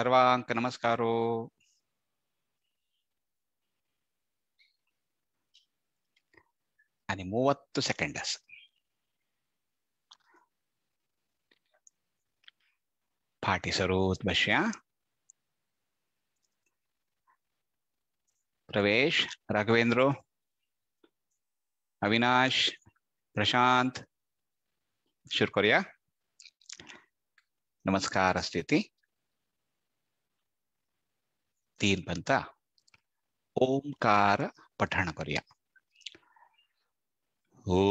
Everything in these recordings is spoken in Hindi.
ಸರ್ವಾಂಕ ನಮಸ್ಕಾರೋ అని మూవత్తు సెకండస్ పాటిసరోత్ బష్య ప్రవేష్ రాఘవేంద్రో అవినాష్ ప్రశాంత్ ಶುರು ಕೊರಿಯಾ ನಮಸ್ಕಾರ ಸ್ಥಿತಿ तीन बनता ओंकार पठन करूया ओम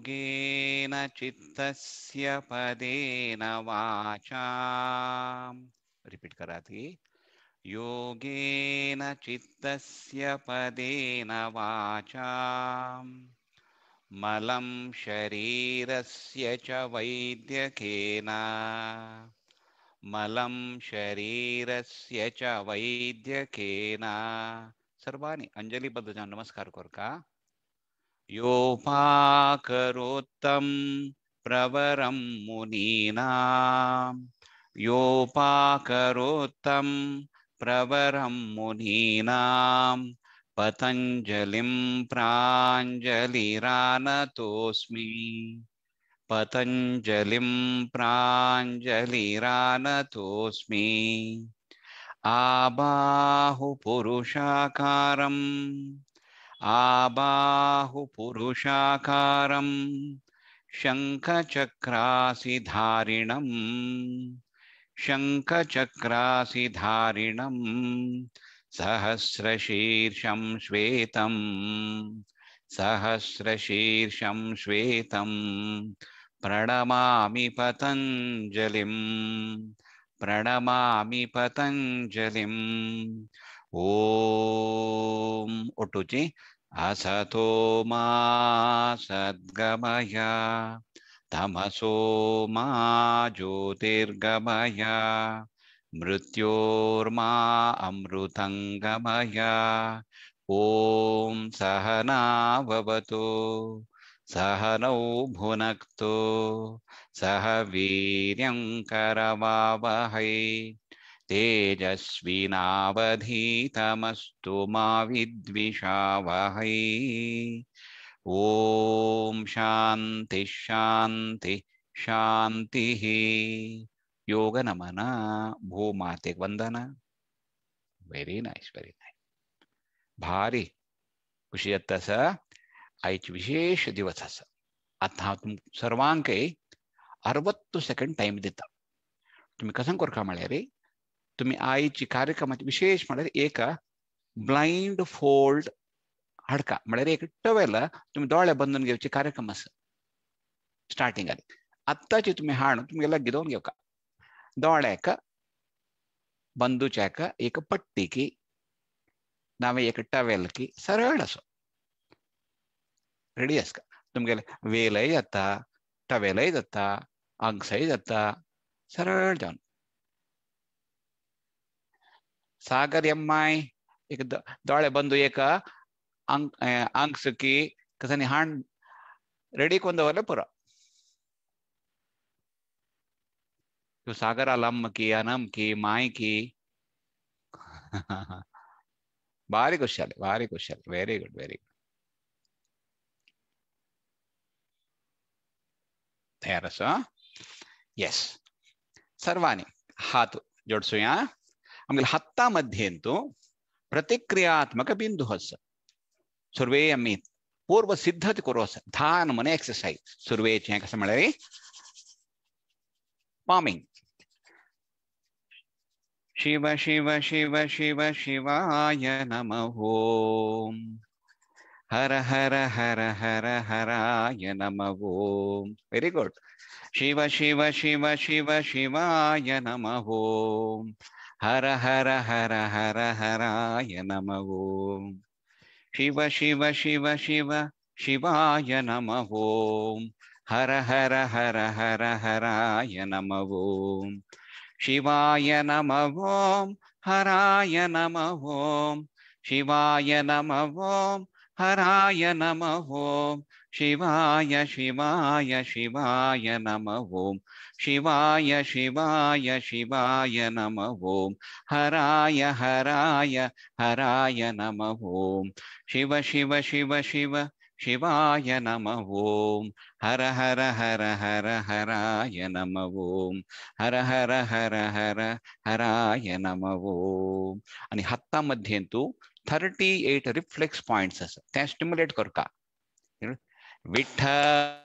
योगेन चित्तस्य पदेन वाचा रिपीट करा ती योगेन चित्तस्य पदेन वाचा मलं शरीरस्य च वैद्यकेन मलं शरीरस्य च वैद्यकेन सर्वाणि अञ्जलिबद्धजन नमस्कार कोरका योपाकरोत्तं प्रवरं मुनीनां। योपाकरोत्तं प्रवरं मुनीनां। पतञ्जलिं प्राञ्जलिरानतोऽस्मि। पतञ्जलिं प्राञ्जलिरानतोऽस्मि। आबाहुपुरुषाकारम्। आबाहुपुरुषाकारं शङ्खचक्रासिधारिणं शङ्खचक्रासिधारिणं सहस्रशीर्षं श्वेतं सहस्रशीर्षं श्वेतं प्रणमामि पतञ्जलिं प्रणमामि पतञ्जलिम्। ओम ओटुचि असतो मा तमसो मा मृत्योर्मा अमृतङ्गमय। ॐ सहनावतो सहनौ भुनक्तु, सह वीर्यं करवावहै तेजस्विनावधीतमस्तु मा विद्विषावहै। ॐ शान्ति शान्ति शान्तिः। योगनमन भूमाते वंदना व्हेरी नाईस व्हेरी नाईस भारी खुशी आत्ताच आईची विशेष दिवस असा आता हांव तुम सर्वांक अरवत्तू सेकंड टाइम दिता। तुम्ही कसं करता म्हळ्यार तुम्ही आईची कार्यक्रमाची विशेष म्हळ्यार एक ब्लाइंड फोल्ड हाडका म्हळ्यार एक टवेल तुम्ही दोळे बंदून घेवचे कार्यक्रम आसा स्टार्टिंगाक आत्ताची तुम्ही हाड तुमगेला गिदोवन घेवका दोळ्याक बंदूच्याक एक पट्टीकी नावे एक टवेलकी सरळ असो रेडी आसका तुमगेले वेलय जाता टवेलय जाता अंगसय जाता सरळ जावन सागर एम एक दौड़े बंद एक अंक सुखी कसनी हाण रेडी को पूरा तो सागर लम की अनम की माय की भारी खुश भारी खुश वेरी गुड वेरी गुड तैयार सो यस हाथ जोड़सू आम हता मध्यू प्रतिक्रियात्मक बिंदु सर्वे अम्मी पूर्व सिद्धति धान मन एक्सरसाइज सर्वे समय पॉमिंग शिव शिव शिव शिव शिवाय नम ओ हर हर हर हर हराय नम ओ वेरी गुड शिव शिव शिव शिव शिवाय नम ओ हर हर हर हर हराय नम। ॐ शिव शिव शिव शिव शिवाय नम। ॐ हर हर हर हर हराय नम। ॐ शिवाय नमः ॐ हराय नम। ॐ शिवाय नमः ॐ हराय नम। ॐ शिवाय शिवाय शिवाय नम. ॐ शिवाय शिवाय शिवाय नम. ॐ हराय हराय हराय नमः. ॐ शिव शिव शिव शिव शिवाय नमः. ॐ हर हर हर हर हराय नम. ॐ हर हर हर हर हराय नम. ॐ आणि हत्तामध्ये तू थर्टी एट रिफ्लेक्स पॉइंट्स असतात त्या स्टिम्युलेट कर का? विठ्ठल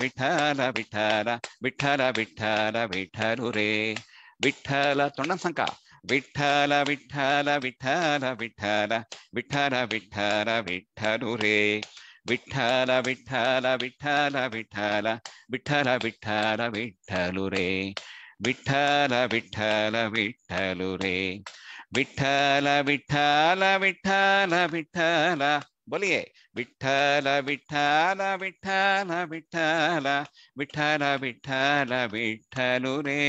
विठ्ठल विठ्ठल विठ्ठल विठ्ठल विठ्ठल रे विठ्ठल तोंड सांगा विठ्ठल विठ्ठल विठ्ठल विठ्ठल विठ्ठल विठ्ठल रे विठ्ठल विठ्ठल विठ्ठल विठ्ठल विठ्ठल विठ्ठल विठ्ठल रे विठ्ठल विठ्ठल विठ्ठल रे விட்டல விட்டல விட்டல விட்டல बोलिए विठल विठल विठल विठल विठल विठल विठलु रे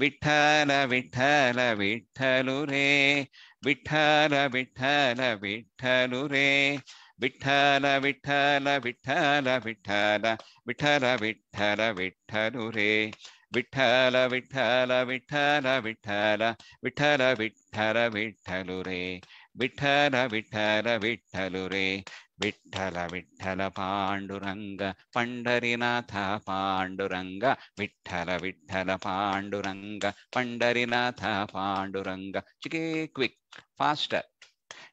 विठल विठल विठलु रे விட்டல விட்டல விட்டலுரே விட்டல விட்டல விட்டல விட்டல விட்டல விட்டல விட்டலுரே விட்டல விட்டல விட்டல விட்டல விட்டல விட்டல விட்டலுரே விட்டல விட்டல விட்டலுரே விட்டல விட்டல பாண்டுரங்க பண்டரிநாத பாண்டுரங்க விட்டல விட்டல பாண்டுரங்க பண்டரிநாத பாண்டுரங்க. சிகே குவிக் ஃபாஸ்டர்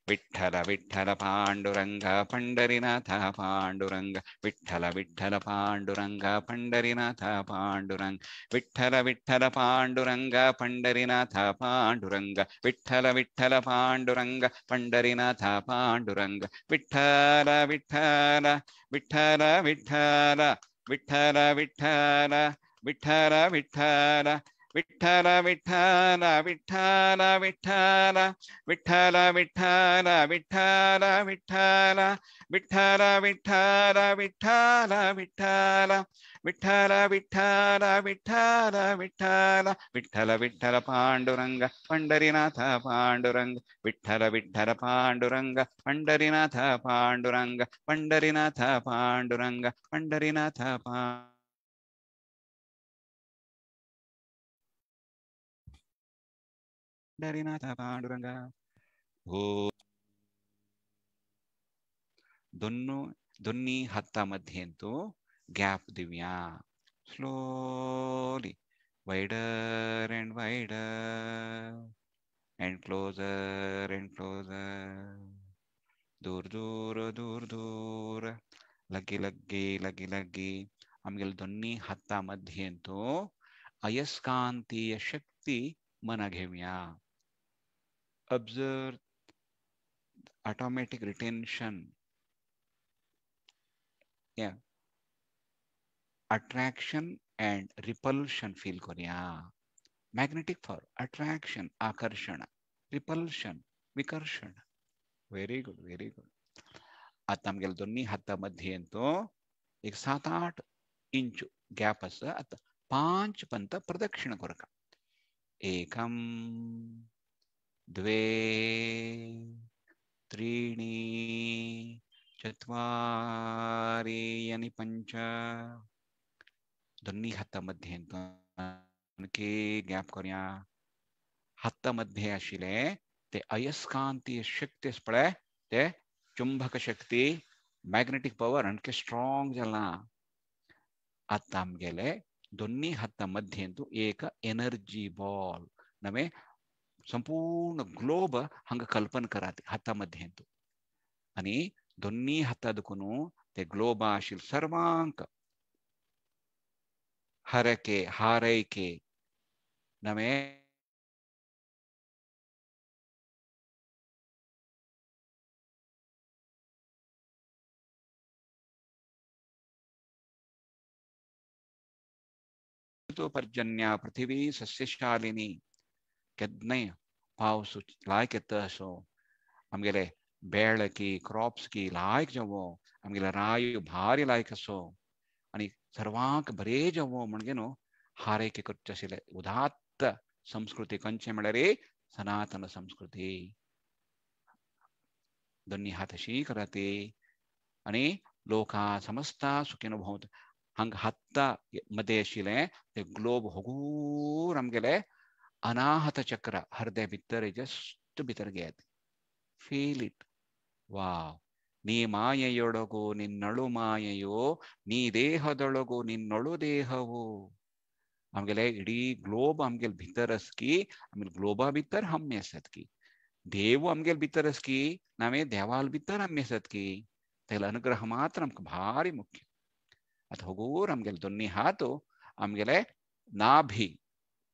ವಿಠಲ ವಿಠಲ ಪಾಂಡುರಂಗ ಪಂಡರಿನಾಥ ಪಾಂಡುರಂಗ ವಿಠಲ ವಿಠಲ ಪಾಂಡುರಂಗ ಪಂಡರಿನಾಥ ಪಾಂಡುರಂಗ ವಿಠಲ ವಿಠಲ ಪಾಂಡುರಂಗ ಪಂಡರಿನಾಥ ಪಾಂಡುರಂಗ ವಿಠಲ ವಿಠಲ ಪಾಂಡುರಂಗ ಪಂಡರಿನಾಥ ಪಾಂಡುರಂಗ ವಿಠಲ ವಿಠಲ ವಿಠಲ ವಿಠಲ ವಿಠಲ ವಿಠಲ ವಿಠಲ ವಿಠಲ விட்டல விட்டல விட்டல விட்டல விட்டல விட்டல விட்டல விட்டல விட்டல விட்டல விட்டல விட்டல விட்டல விட்டல விட்டல விட்டல விட்டல விட்டல பாண்டுரங்க பண்டரிநாத பாண்டுரங்க விட்டல விட்டல பாண்டுரங்க பண்டரிநாத பாண்டுரங்க பண்டரிநாத பாண்டுரங்க பண்டரிநாத பா dari गैप दिव्या दूर दूर दूर दूर लगी लगी लगी लगी आमगेल दोन्ही हाता मध्येन तो अयस्कांतीय शक्ति मन घेवया observe automatic retention yeah attraction and repulsion feel करूया magnetic for attraction आकर्षण repulsion विकर्षण व्हेरी गुड व्हेरी गुड आता आमगेल दोन्ही हातामध्ये तो एक सात आठ इंच गॅप असं आता पाँच पंत प्रदक्षिण करका एकम द्वे, त्रीणि, चत्वारि आणि पंच दोन्ही हातामध्ये आणखी गॅप करूया. हातामध्ये आशिले ते अयस्कांतीय शक्ती पळय ते चुंबक शक्ती मॅग्नेटिक पॉवर आणखी स्ट्रॉंग जाला आता आमगेले दोन्ही हातामध्ये एक एनर्जी बॉल नवे ಸಂಪೂರ್ಣ ಗ್ಲೋಬ್ ಹಂಗ ಕಲ್ಪನ ಕರಾತಿ ಹತ್ತ ಮಧ್ಯೆ ಅಂತ ಅನಿ ದೊನ್ನಿ ಹತ್ತದಕ್ಕೂ ತೆ ಗ್ಲೋಬಾಶಿಲ್ ಸರ್ವಾಂಕ. ಹರಕೆ, ಹಾರೈಕೆ, ನಮೇ ಪರ್ಜನ್ಯ ಪೃಥಿವೀ ಸಸ್ಯಶಾಲಿನಿ. केदनै पावस लायक येतसो आमगेले बेळकी क्रॉप्स की लायक जावो आमगेले रायो भारी लायक असो आनी सर्वांक बरे जावो म्हणजे न्हू हारैके करचे आशिल्ले उदात्त संस्कृती खंयचे म्हळ्यार सनातन संस्कृती दोन्ही हात अशी कराती आणि लोका समस्ता सुखीन भोवत हांग हत्ता मध्ये ते ग्लोब होगूर आमगेले ಅನಾಹತ ಚಕ್ರ ಹೃದಯ ಬಿತ್ತರೆ ಜಸ್ಟ್ ಬಿತ್ತರಿಗೆಯಾದ ಫೀಲ್ ಇಟ್ ವಾವ್ ನೀ ಮಾಯೆಯೊಳಗು, ನಿನ್ನಳು ಮಾಯೆಯೋ, ನೀ ದೇಹದೊಳಗು, ನಿನ್ನಳು ದೇಹವು. ಆಮೇಲೆ ಇಡೀ ಗ್ಲೋಬ್ ಆಮ್ಗೆಲ್ ಬಿತ್ತರಸ್ಕಿ, ಆಮೇಲೆ ಗ್ಲೋಬಾ ಬಿತ್ತರ ಹಮ್ಮೆ ಸತ್ಕಿ ದೇವು ಅಮ್ಗೆಲ್ ಬಿತ್ತರಸ್ಕಿ, ನಾವೇ ದೇವಾಲ್ ಬಿತ್ತರ ಹಮ್ಮೆ ಸತ್ಕಿ ತೆಲ ಅನುಗ್ರಹ ಮಾತ್ರ ನಮ್ಗೆ ಭಾರಿ ಮುಖ್ಯ. ಅದು ಹೋಗೂರು ನಮ್ಗೆಲ್ ದೊನ್ನಿ ಹಾತು ಆಮ್ಗೆಲೆ ನಾಭಿ,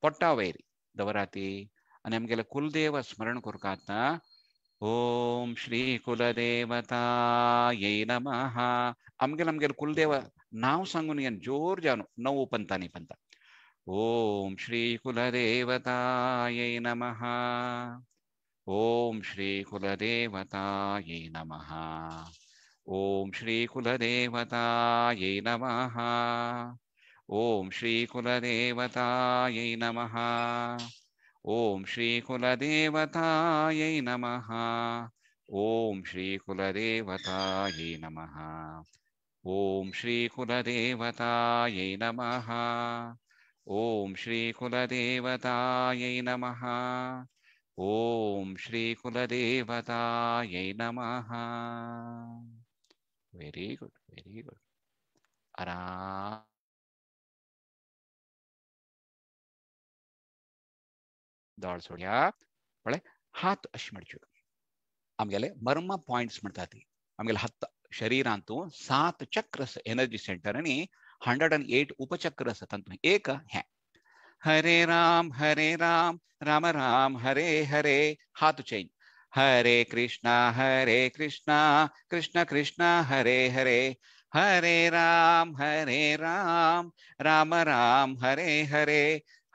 ಪೊಟ್ಟಾವೇರಿ. ದವರಾತಿ. અને ಕುಲದೇವ ಸ್ಮರಣ કુલદેવ ಓಂ ಶ್ರೀ ಕುಲದೇವತಾಯೈ ನಮಃ. ಅಮ್ಗೆಲ್ ಅಮ್ಗೆಲ್ ಕುಲದೇವ, ನಾವು ಸಂಗು ನೀನು ಜೋರ್ ಜಾನು, ನಾವು ಪಂತಾನಿ ನೀ ಪಂತ ಓಂ ಶ್ರೀ ಕುಲದೇವತಾಯೈ ನಮಃ. ಓಂ ಶ್ರೀ ಕುಲದೇವತಾಯೈ ನಮಃ. ಓಂ ಶ್ರೀ ಕುಲದೇವತಾಯೈ ನಮಃ. ओम श्री कुलदेवताय नमः। ओम श्री कुलदेवताय नमः। ओम श्री कुलदेवताय नमः। ओम श्री कुलदेवताय नमः। ओम श्री कुलदेवताय नमः। ओम श्री कुलदेवताय नमः। वेरी गुड वेरी गुड आराम दौड़ सोड़िया बड़े हाथ अश्मर चुक आमगेले मर्म पॉइंट्स मरता हत शरीर आंतु सात चक्र एनर्जी से हंड्रेड एंड एट उपचक्रस एक है हरे राम हरे राम राम राम हरे हरे हाथ चेंज हरे कृष्णा हरे कृष्णा कृष्ण कृष्ण हरे हरे हरे राम हरे राम राम राम हरे हरे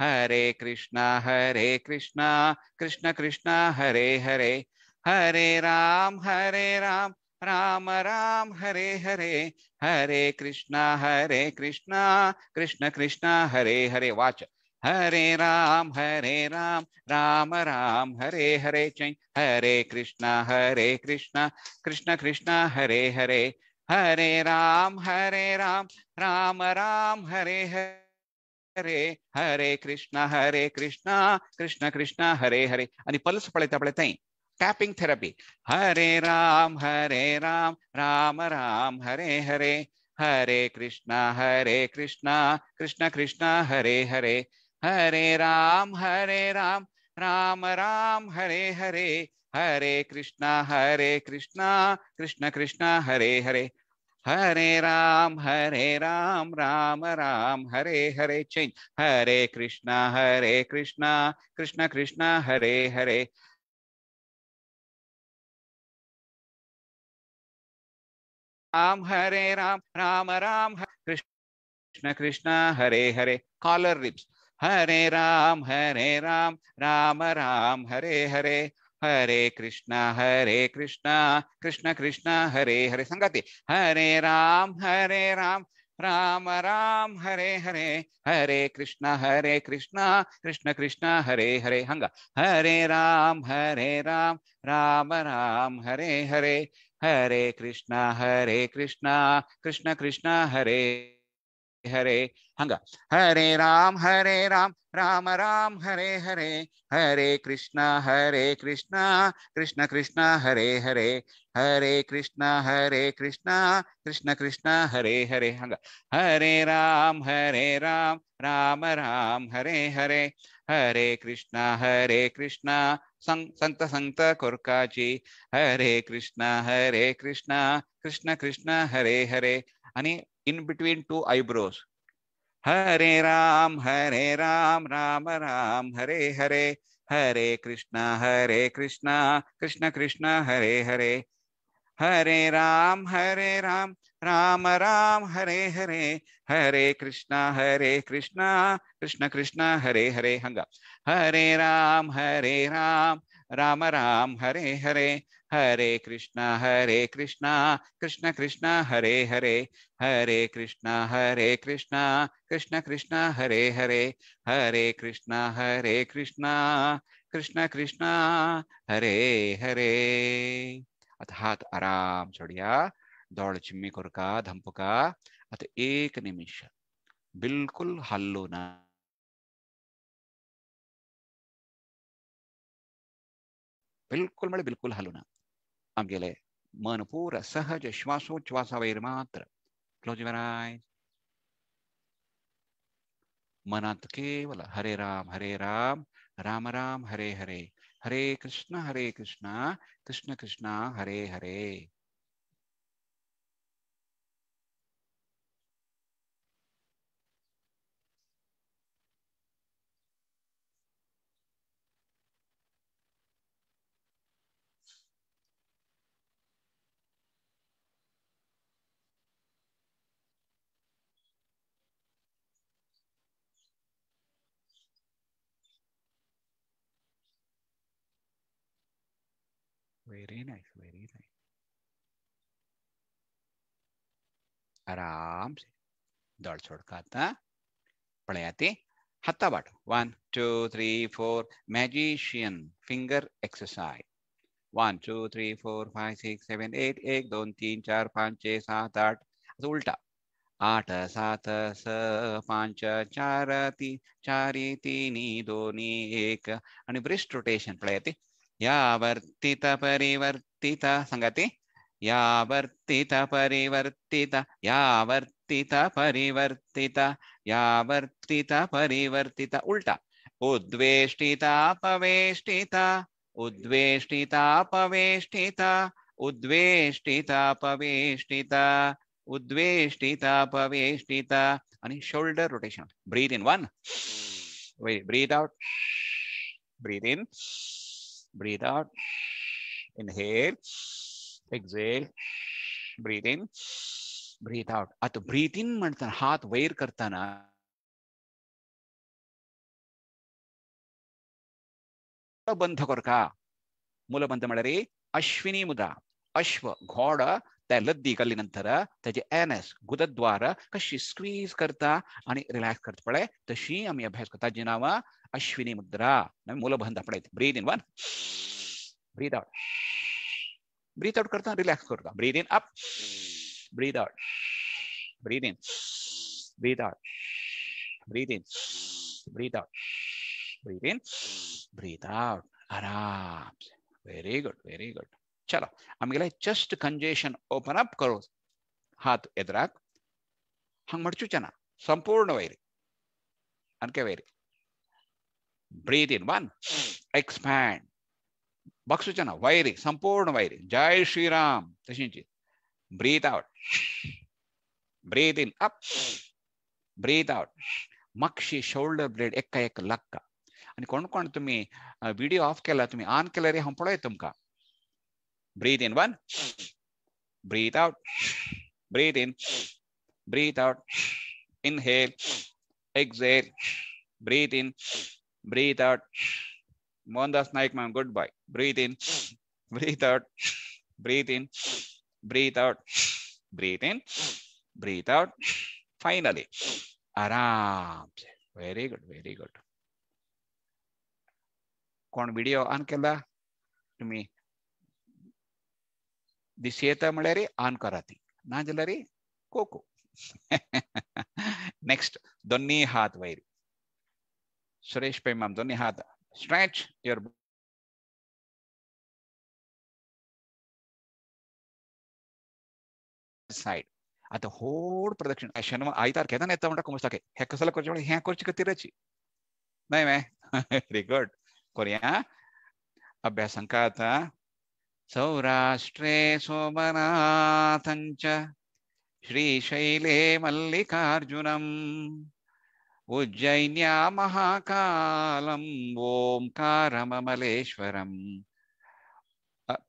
हरे कृष्णा हरे कृष्णा, कृष्ण कृष्ण, हरे हरे हरे राम हरे राम राम राम, हरे हरे हरे कृष्णा हरे कृष्णा, कृष्ण कृष्ण, हरे हरे, वाच। हरे राम हरे राम राम राम, हरे हरे चै हरे कृष्णा हरे कृष्णा, कृष्ण कृष्ण, हरे हरे हरे राम हरे राम राम राम, हरे हरे। हरे हरे कृष्ण हरे कृष्ण कृष्ण कृष्ण हरे हरे आणि पल्स पळयता पळयताय टॅपिंग थेरपी हरे राम हरे राम राम राम हरे हरे हरे कृष्ण हरे कृष्ण कृष्ण कृष्ण हरे हरे हरे राम हरे राम राम राम हरे हरे हरे कृष्ण हरे कृष्ण कृष्ण कृष्ण हरे हरे हरे राम हरे राम राम राम, हरे हरे चैन। हरे कृष्णा हरे कृष्णा कृष्णा कृष्णा, हरे हरे। राम हरे राम राम राम कृष्ण कृष्ण, हरे हरे। Collar ribs Hare Ram Hare Ram Ram Ram, Hare Hare. हरे कृष्णा हरे कृष्णा, कृष्ण कृष्ण, हरे हरे संगति। हरे राम हरे राम राम राम, हरे हरे हरे कृष्णा हरे कृष्णा, कृष्ण कृष्ण, हरे हरे हंग। हरे राम हरे राम राम राम, हरे हरे हरे कृष्णा हरे कृष्णा, कृष्ण कृष्ण, हरे हरे, हंग। हरे राम हरे राम राम राम, हरे हरे। हरे कृष्णा हरे कृष्णा, कृष्ण कृष्ण, हरे हरे। हरे कृष्णा हरे कृष्णा, कृष्ण कृष्ण, हरे हरे, हंग। हरे राम हरे राम राम राम, हरे हरे। हरे कृष्णा हरे कृष्णा संत संत संत कोरकाची Hare Krishna Hare Krishna, Krishna Krishna, Hare Hare. In between two eyebrows Hare Ram Hare Ram Ram Ram Hare Hare Hare Krishna Hare Krishna Krishna Krishna Hare Hare Hare Ram Hare Ram Ram Ram Hare Hare Hare Krishna Hare Krishna Krishna Krishna Hare Hare हंग हरे राम हरे राम राम राम हरे हरे हरे कृष्णा हरे कृष्णा, कृष्ण कृष्ण, हरे हरे हरे कृष्णा हरे कृष्णा, कृष्ण कृष्ण, हरे हरे हरे कृष्णा हरे कृष्णा, कृष्ण कृष्ण, हरे हरे। अत हाथ आराम छोड़िया, दौड़ चिम्मी कुरका धंपुका अत एक निमिष, बिल्कुल हल्लो ना। बिल्कुल मळे बिल्कुल हल्लो ना। आमगेले मन पूरा सहज श्वासोच्छ्वासावैर मात्र क्लोज युअर आईज मनात केवल Hare Ram Hare Ram Ram Ram Hare Hare Hare Krishna Hare Krishna Krishna Krishna Hare Hare very nice very nice आराम से दौड़ छोड़ खाता पढ़े आते हत्ता बाट one two three four magician finger exercise one two three four five six seven eight एक दोन तीन चार पाँच छः सात आठ असं उलटा आठ सात स पाच चार ती चारी तीन दोन्ही एक आणि ब्रिस्ट रोटेशन पळयति यावर्तित परिवर्तित सांगाति? यावर्तित परिवर्तित यावर्तित परिवर्तित यावर्तित परिवर्तित उल्टा। उद्वेष्टिता पवेष्टिता उद्वेष्टिता पवेष्टिता उद्वेष्टिता पवेष्टिता उद्वेष्टिता पवेष्टिता आणि shoulder rotation breathe in one breathe out breathe in breathe out, inhale, exhale, breathe in, breathe out. ಅದು breathe in ಮಾಡ್ತಾನೆ ಹಾತ್ ವೈರ್ ಕರ್ತಾನ ಬಂಧ ಕೊರಕ ಮೂಲ ಬಂಧ ಮಾಡರಿ ಅಶ್ವಿನಿ ಮುದ ಅಶ್ವ ಘೋಡ घोड त्या लद्दी कल्लिनंतर त्याचे एन एस गुदद्वार कशी स्क्वीज करता आणि रिलॅक्स करता. पळे तशी आम्ही अभ्यास करता. जी नाव अश्विनी मुद्रा. मुलं बंद. पडायचे breathe in one breathe out breathe out करता रिलॅक्स करता. Breathe in up breathe out breathe in breathe out breathe in breathe out breathe in breathe out आराम व्हेरी गुड व्हेरी गुड चलो आमगेले चस्ट कंजेशन ओपन अप करो हाथ ಎದುರಾಗ್ ಹಂಗ್ ಮಡ್ಚುಚನ ಸಂಪೂರ್ಣ ವೈರಿ ಅನ್ಕೆ ವೈರಿ ಬ್ರೀತ್ ಇನ್ ಒನ್ ಎಕ್ಸ್ಪ್ಯಾಂಡ್ ಬಕ್ಸುಚನ ವೈರಿ ಸಂಪೂರ್ಣ ವೈರಿ ಜೈ Shriram ತಶಿಂಚಿ breathe out breathe in up breathe out मक्षी shoulder blade Ekka एक लक्क आणि कोण कोण तुम्ही व्हिडिओ ऑफ केला तुम्ही ऑन केला रे हम पळय तुमका in one breathe out breathe in breathe out inhale exhale breathe in breathe out Mohandas Naik ma'am goodbye breathe in breathe out breathe in breathe out breathe in breathe out. Finally. से व्हेरी गुड व्हेरी गुड कोण व्हिडिओ ऑन केला तुम्ही दिसेता म्हळ्यार ऑन करा ती ना जाल्यार कोको नेक्स्ट दोन्ही हात वयर सुरेश पै मॅम दोन्ही हात स्ट्रेच युअर side. आता होड प्रदक्षिण शनिवार आयतार केदान येता म्हणटा कुमस्ताके हे कसला करचे म्हणजे हे करचे कतिराची नाही मॅ व्हेरी गुड कोरिया अभ्यासंका सौराष्ट्रे सोमनाथञ्च श्रीशैले मल्लिकार्जुनम् उज्जैन्या महाकालम् ओङ्कारममलेश्वरम्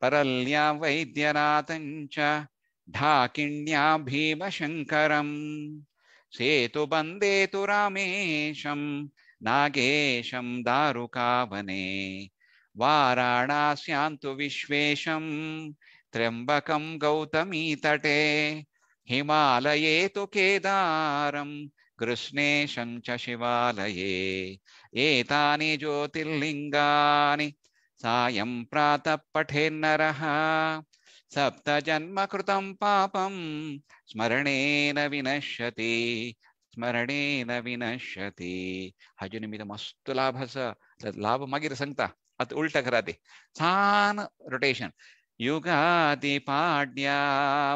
परल्या वैद्यनाथञ्च ढाकिण्या भीमशङ्करम् सेतुबन्धे तु रामेशं नागेशं दारुकावने। वाराणास्यान्तु विश्वेशं त्र्यम्बकं गौतमीतटे हिमालये तु केदारं कृष्णेशं च शिवालये। एतानि ज्योतिर्लिङ्गानि सायं प्रातः पठेन्नरः सप्तजन्मकृतं पापं स्मरणेन विनश्यति स्मरणेन विनश्यति। हाजे निमित्त मस्त लाभ असा ಅದು ಉಲ್ಟ ಕರಾತಿ. ಸಾನ್ ರೊಟೇಷನ್ ಯುಗಾದಿ ಪಾಡ್ಯ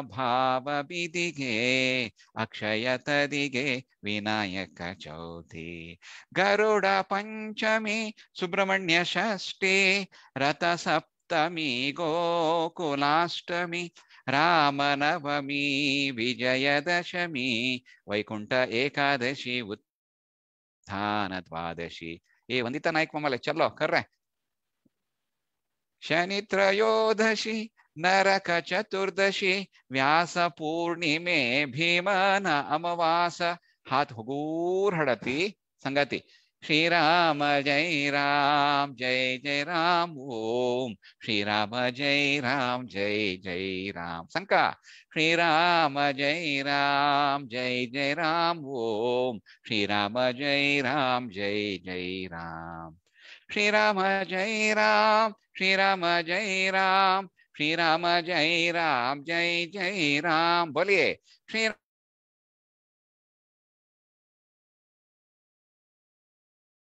ಭಾವ ಬಿದಿಗೆ ಅಕ್ಷಯ ತದಿಗೆ, ವಿನಾಯಕ ಚೌತಿ. ಗರುಡ ಪಂಚಮಿ, ಸುಬ್ರಹ್ಮಣ್ಯ ಷಷ್ಠಿ ರಥ ಸಪ್ತಮಿ ಗೋಕುಲಾಷ್ಟಮಿ, ರಾಮನವಮಿ, ವಿಜಯದಶಮಿ, ವೈಕುಂಠ ಏಕಾದಶಿ, ಉತ್ಥಾನ ದ್ವಾದಶಿ. ಏ ವಂದಿತ ನಾಯ್ಕ ಮಮ್ಮಲೆ ಚಲೋ ಕರ್ರೆ. रहे शनि त्रयोदशी नरक चतुर्दशी व्यास पूर्णिमे भीमन अमावास हुगूर हडती संगती। श्रीराम जय राम, जय जय राम, ओम। श्रीराम जय राम, जय जय राम। शंका। श्रीराम जय राम, जय जय राम, ओम। श्रीराम जय राम, जय जय राम। श्रीराम जय राम श्रीराम जय राम श्रीराम जय राम जय जय राम बोलिए श्री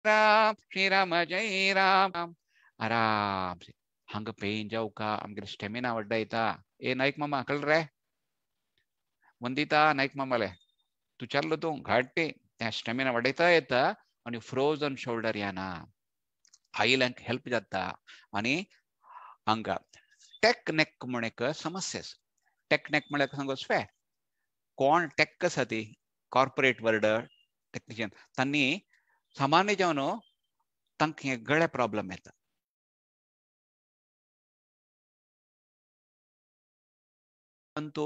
राम श्रीराम जय राम आराम से ಹಂಗ ಪೇನ್ ಜೌಕ ನಮ್ಗೆ ಸ್ಟೆಮಿನಾ ಒಡ್ಡಾಯ್ತಾ ಏ ನಾಯ್ಕ ಮಾಮ ಕಳ್ರೆ ಒಂದಿತಾ ನಾಯ್ಕ ಮಾಮಲೆ तू चाललो तू घाटे त्या स्टॅमिना वाडयता येता आणि फ्रोजन आईला हेल्प जाता आणि हांगा टेक नेक म्हण समस्या टेक नेक म्हळ्यार सांगोस फे कोण? टेक आसा ती? कॉर्पोरेट वर्ल्ड टेक्निशियन तांणी सामान्य जावन तांकां हे गळे प्रॉब्लेम येता परंतु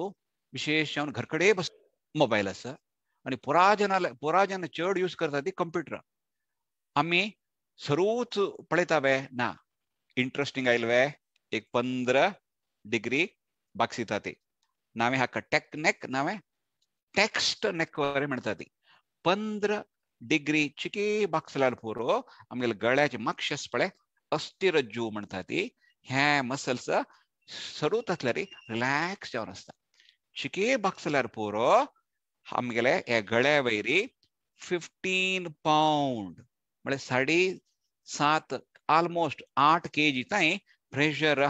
विशेष जावन घरकडे बस मोबायल आसा पुरा जनाले पुरा जन चड यूज़ करता ती कंप्युटर आमी સર્વોચ્ચ પળેતાવે ನಾ. ಇಂಟ್ರೆಸ್ಟಿಂಗ್ ಆಯ್ಲ್ವೆ? ಈಗ ಪಂದ್ರ ಡಿಗ್ರಿ ಬಾಕ್ಸಿತಾತಿ ನಾವೇ ಹಾಕ ಟೆಕ್ ನೆಕ್, ನಾವೇ ಟೆಕ್ಸ್ಟ್ ನೆಕ್ ವರೆ ಮಾಡ್ತಾತಿ. ಪಂದ್ರ ಡಿಗ್ರಿ ಚಿಕಿ ಬಾಕ್ಸಲಾಲ್ ಪೂರು ಆಮೇಲೆ ಗಳ್ಯಾಚ ಮಕ್ಷಸ್ ಪಳೆ ಅಸ್ಥಿರಜ್ಜು ಮಾಡ್ತಾತಿ. ಹ್ಯಾ, ಮಸಲ್ಸ್ ಸರು ತತ್ಲರಿ ರಿಲ್ಯಾಕ್ಸ್ ಅವನಸ್ತ ಚಿಕಿ ಬಾಕ್ಸಲಾರ್ ಪೂರು ಆಮೇಲೆ ಗಳ್ಯ ವೈರಿ ಫಿಫ್ಟೀನ್ ಪೌಂಡ್. ಮಳೆ ಸಡಿ हे गळ्या वयरी फिफ्टीन पावंड म्हळ्यार साडे सात ऑलमोस्ट आठ केजी ताईं प्रेशर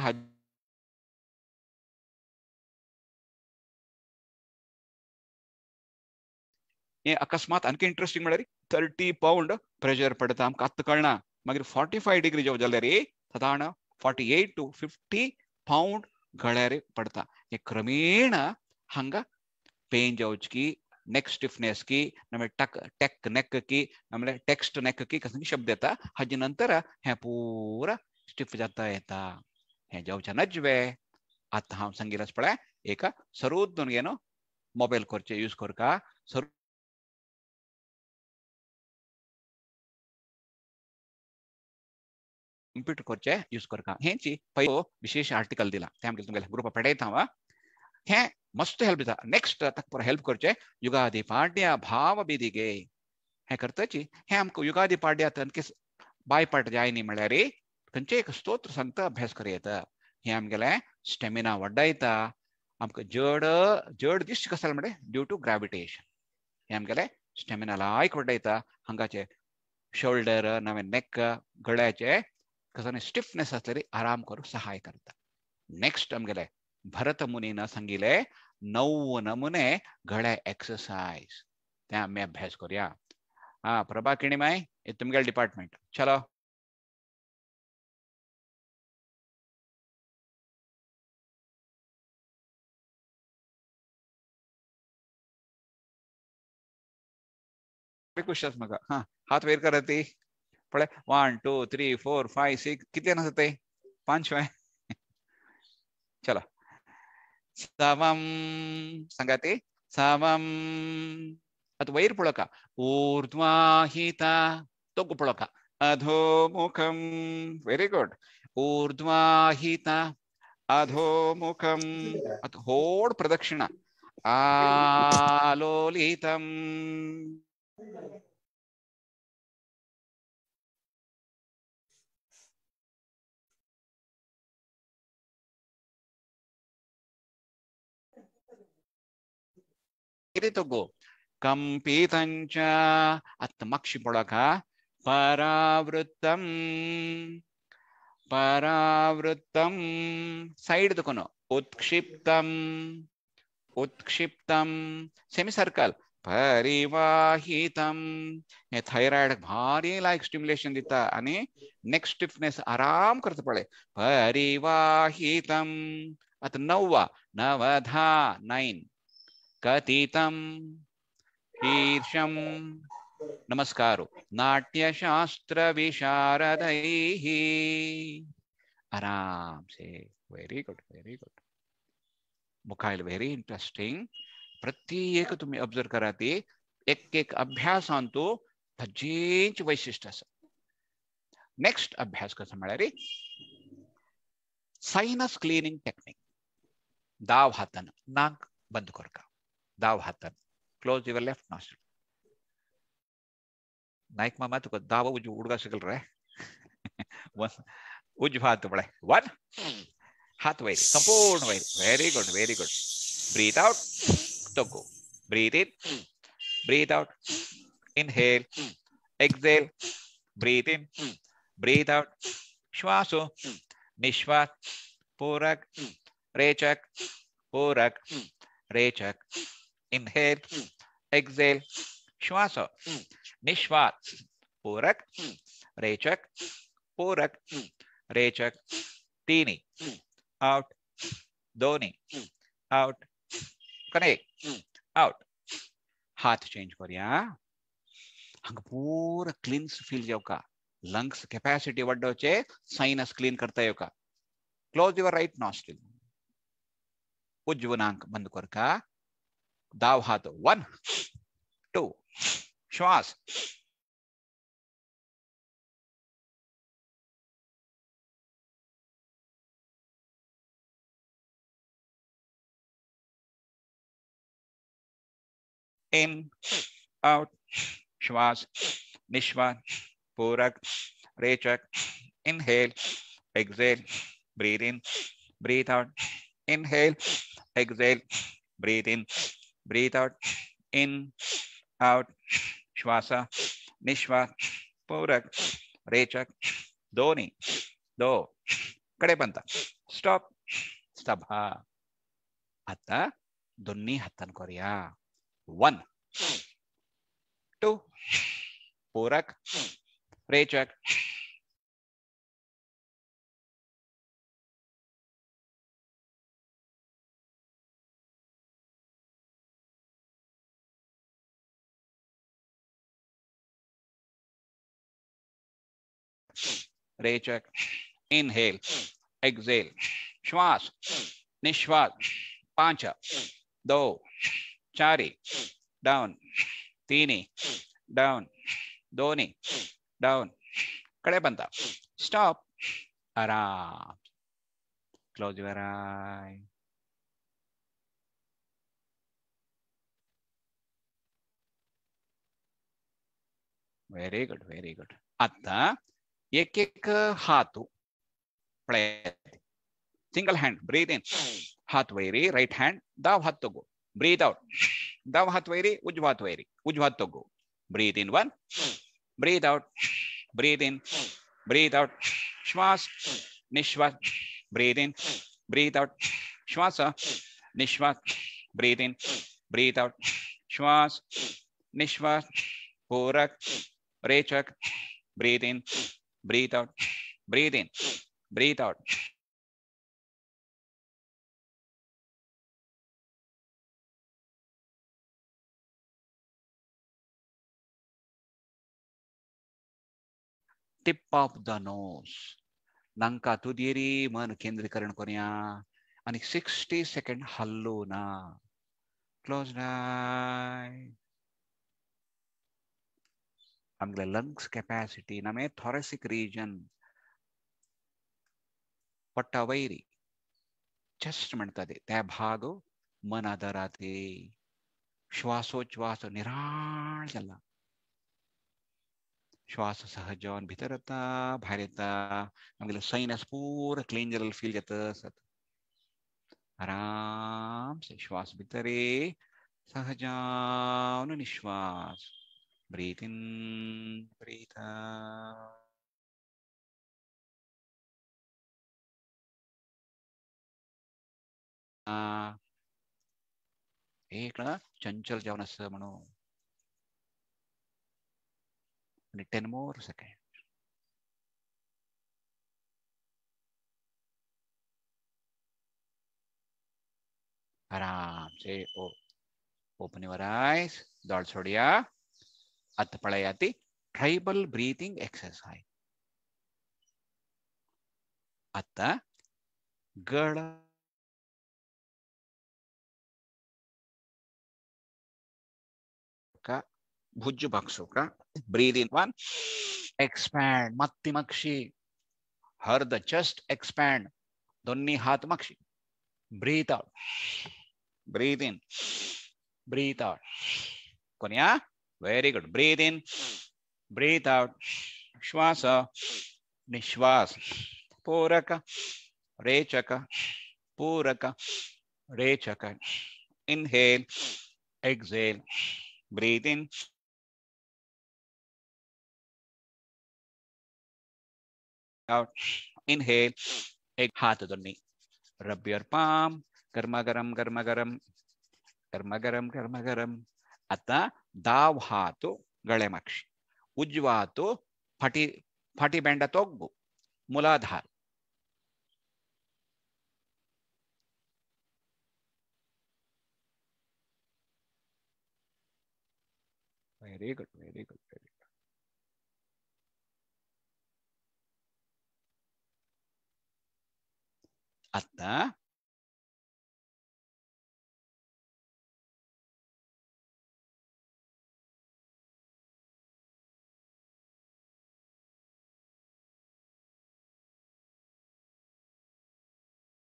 हे अकस्मात आणखी इंटरेस्टिंग म्हळ्यार थर्टी पावंड प्रेशर पडटा आमकां आत्तां कळना मागीर फोर्टी फाय डिग्री जेव जाल्यार सादारण forty eight to fifty pound गळ्यार पडटा हे क्रमेण हांगा पेन जावचकी नेक स्टिफनेस की टक नेक की, नमें टेक्स्ट नेक की कसं शब्द येता हाजे नंतर हे पुरा स्टिफ जाता येता हे जावचे नजवे आतां हांव सांगिलाच पळय एक सरूत दोन न्हू मोबायल करचे यूज़ करका सरू कंप्यूटर करचे यूज़ करका हेंची पयलो विशेष आर्टिकल दिला। ते आमगे हे मस्त हेल्प दिता नेक्स्ट ताका पुरो हेल्प करचे, युगादी पाड्या भाव बिदिगे हे करताची हे आमकां युगादी पाड्या तनके बायपाट जाय न्ही म्हळ्यार खंयचे एक स्तोत्र सांगता अभ्यास करयता हे आमगेले स्टॅमिना वाडयता आमकां जड जड दिश्ट कसाल म्हळ्यार ड्यू टू ग्रॅविटेशन हे आमगेले स्टॅमिना लायक वाडयता हांगाचे शोल्डर नवे नेक गळ्याचे कसं स्टिफनेस आसल्यार आराम करूंक सहाय करता। नेक्स्ट भरत मुनीन सांगिले णव नमुने गळ्या एक्सरसाइज ते आमी अभ्यास करूया हा, प्रभा किणीमाय तुमगेले डिपार्टमेंट चलो। क्वेश्चन म्हाका हा हात वयर करा ती पळय one two three four five six कितने आसा ते पाँच वेळ चलो। ಸಮಂ ಸಂಗತಿ ಸಮಂ ಅದು ವೈರ್ ಪುಳಕ ಊರ್ಧ್ವಾಹಿತ ತೊಗ್ಗು ಪುಳಕ ಅಧೋಮುಖಂ ವೆರಿ ಗುಡ್ ಊರ್ಧ್ವಾಹಿತ ಅಧೋಮುಖಂ ಅಥ ಹೋಡ್ ಪ್ರದಕ್ಷಿಣ ಆಲೋಲಿತಂ ಕುರಿತುಗು ಕಂಪಿತಂಚ ಅತ್ತಮಕ್ಷಿಪೊಳಗ ಪರಾವೃತ್ತಂ. ಪರಾವೃತ್ತಂ ಸೈಡ್ ತಕೊನು ಉತ್ಕ್ಷಿಪ್ತಂ. ಉತ್ಕ್ಷಿಪ್ತಂ. ಸೆಮಿ ಸರ್ಕಲ್ ಪರಿವಾಹಿತಂ ಥೈರಾಯ್ಡ್ ಭಾರಿ ಲೈಕ್ ಸ್ಟಿಮ್ಯುಲೇಷನ್ ದಿತ್ತ ಅನಿ ನೆಕ್ಸ್ಟ್ ಸ್ಟಿಫ್ನೆಸ್ ಆರಾಮ್ ಕರ್ತ ಪರಿವಾಹಿತಂ. ಅತ್ ನವ್ವ ನವಧಾ ನೈನ್. कथितम शीर्षम नमस्कार। नाट्यशास्त्र विशारदैः आराम से वेरी गुड वेरी गुड मुखाईल व्हेरी इंटरेस्टिंग प्रत्येक तुम्ही ऑब्झर्व करा ते। एक एक अभ्यास आणतो भजींच वैशिष्ट्य नेक्स्ट अभ्यास कसा म्हणाले सायनस क्लिनिंग टेक्निक दाव हातानं नाक बंद कर का? हातानं close your left nostril Naik मामा तुका दाव उज उडगा शकल रे उजवा हात पडाय वन हात वैर संपूर्ण वैर very good very good breathe out Togo. Breathe in, breathe out. Inhale, exhale, breathe in, breathe out. Shwaso, Nishwat, Purak, Rechak, Purak, Rechak. Inhale exhale श्वास निश्वास पूरक रेचक पूरक रेचक तीनी आउट दोनी आउट कनेक्ट आउट हाथ चेंज करूया। हांगा पूर क्लिन्स फील जावका लंग्स कॅपॅसिटी वाडोवचे सायनस क्लीन करता येवका क्लोज युअर राईट नॉस्ट्रील उज्वनांक बंद करका thou one, two, Shwas. In, out, Shwas, Nishwa, Purak, Rechak, inhale, exhale, breathe in, breathe out, inhale, exhale, breathe in, breathe out, in, out, श्वासा, निश्वास, पूरक, रेचक, दोन्ही, दो, कडे स्टॉप, हा आता दोन्ही हातान करूया one, two, पूरक, रेचक, रेचक, inhale, exhale, श्वास, निश्वास, पाँच, दो, चारी डाउन तीन डाउन दोनी डाउन कड़े बनता स्टॉप आराम close your eye. Very good very good आता एक एक हाथ सिंगल हैंड ब्रीद इन हाथ वैरी रईट हैंड दू ब्रीद हाथ वैरी उज्व हाथ वैरी। उज्व हाथ तुगु breathe in one breathe breathe in breathe श्वास निश्वास ब्रीद इन ब्रीद श्वास निश्वास ब्रीद इन ब्रीद श्वास निश्वास पूरक रेचक breathe in breathe out, breathe in, breathe out. Tip of the nose. Nanka tudiri manu kendrikaran konya. And 60 second halluna. Close eye. ನಮ್ಗೆ ಲಂಗ್ಸ್ ಕೆಪಾಸಿಟಿ ನಮೇ ಥೊರೆಸಿಕ್ ರೀಜನ್ ಪಟ್ಟವೈರಿ ಚೆಸ್ಟ್ ಮಾಡ್ತದೆ. ತೆ ಭಾಗು ಮನದರತೆ ಶ್ವಾಸೋಚ್ಛ್ವಾಸ ನಿರಾಳಲ್ಲ ಶ್ವಾಸ ಸಹಜ ಭಿತರತ, ಭಾರತ ನಮಗೆಲ್ಲ ಸೈನಸ್ ಪೂರ ಕ್ಲೇಂಜರಲ್ಲಿ ಫೀಲ್ ಜತ ಸತ್ ಆರಾಮ್ಸೆ, ಶ್ವಾಸ ಭಿತರೇ ಸಹಜಾನು ನಿಶ್ವಾಸ. Breathe in, breathe out. एक चंचल असं म्हणू आणि टेन मोर सेकंड आराम से ओ ओपन आईज दौड़ छोड़िया अत पळयाति ट्रैबल ब्रीथिंग एक्सरसाइज अत गड का भुज बक्षु का इन वन एक्सपैंड मत्ती मक्षी हर द चेस्ट एक्सपैंड दोन्ही हात मक्षी. Breathe out breathe breathe out कोणया? Very good. Breathe in, breathe out. Shwasa, Nishwas, Puraka, Rechaka, Puraka, Rechaka. Inhale, exhale. Breathe in. Out. Inhale. Egg haath udani. Rub your palm. Karma garam, karma garam. Karma garam, karma garam. आता दाव हातो गळे माक्षी उजवा हातो फाटी फाटी बेंडा तोग्बु Muladhara very good good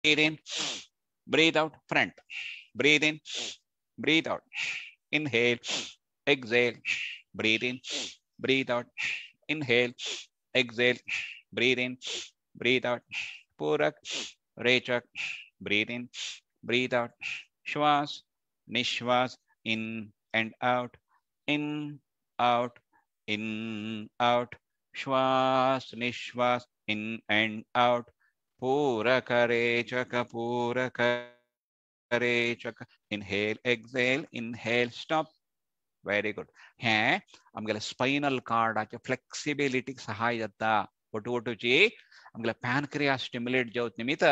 Breathe in, breathe out, front. Breathe in, breathe out. Inhale, exhale, breathe in, breathe out. Inhale, exhale, breathe in, breathe out. Purak, Rechak, breathe in, breathe out. Shwas, Nishwas, in and out, in, out, in, out. Shwas, Nishwas, in and out. पूरकरेचक पूरकरेचक inhale exhale inhale stop very good हे आमगेले स्पाइनल कार्डाचे फ्लेक्सिबिलिटी सहाय जाता ಒಟ್ಟು ಒಟ್ಟುಚಿ ಆಮೇಲೆ ಪ್ಯಾನ್ಕ್ರಿಯಾ ಸ್ಟಿಮ್ಯುಲೇಟ್ ಜಾವತ್ ನಿಮಿತ್ತ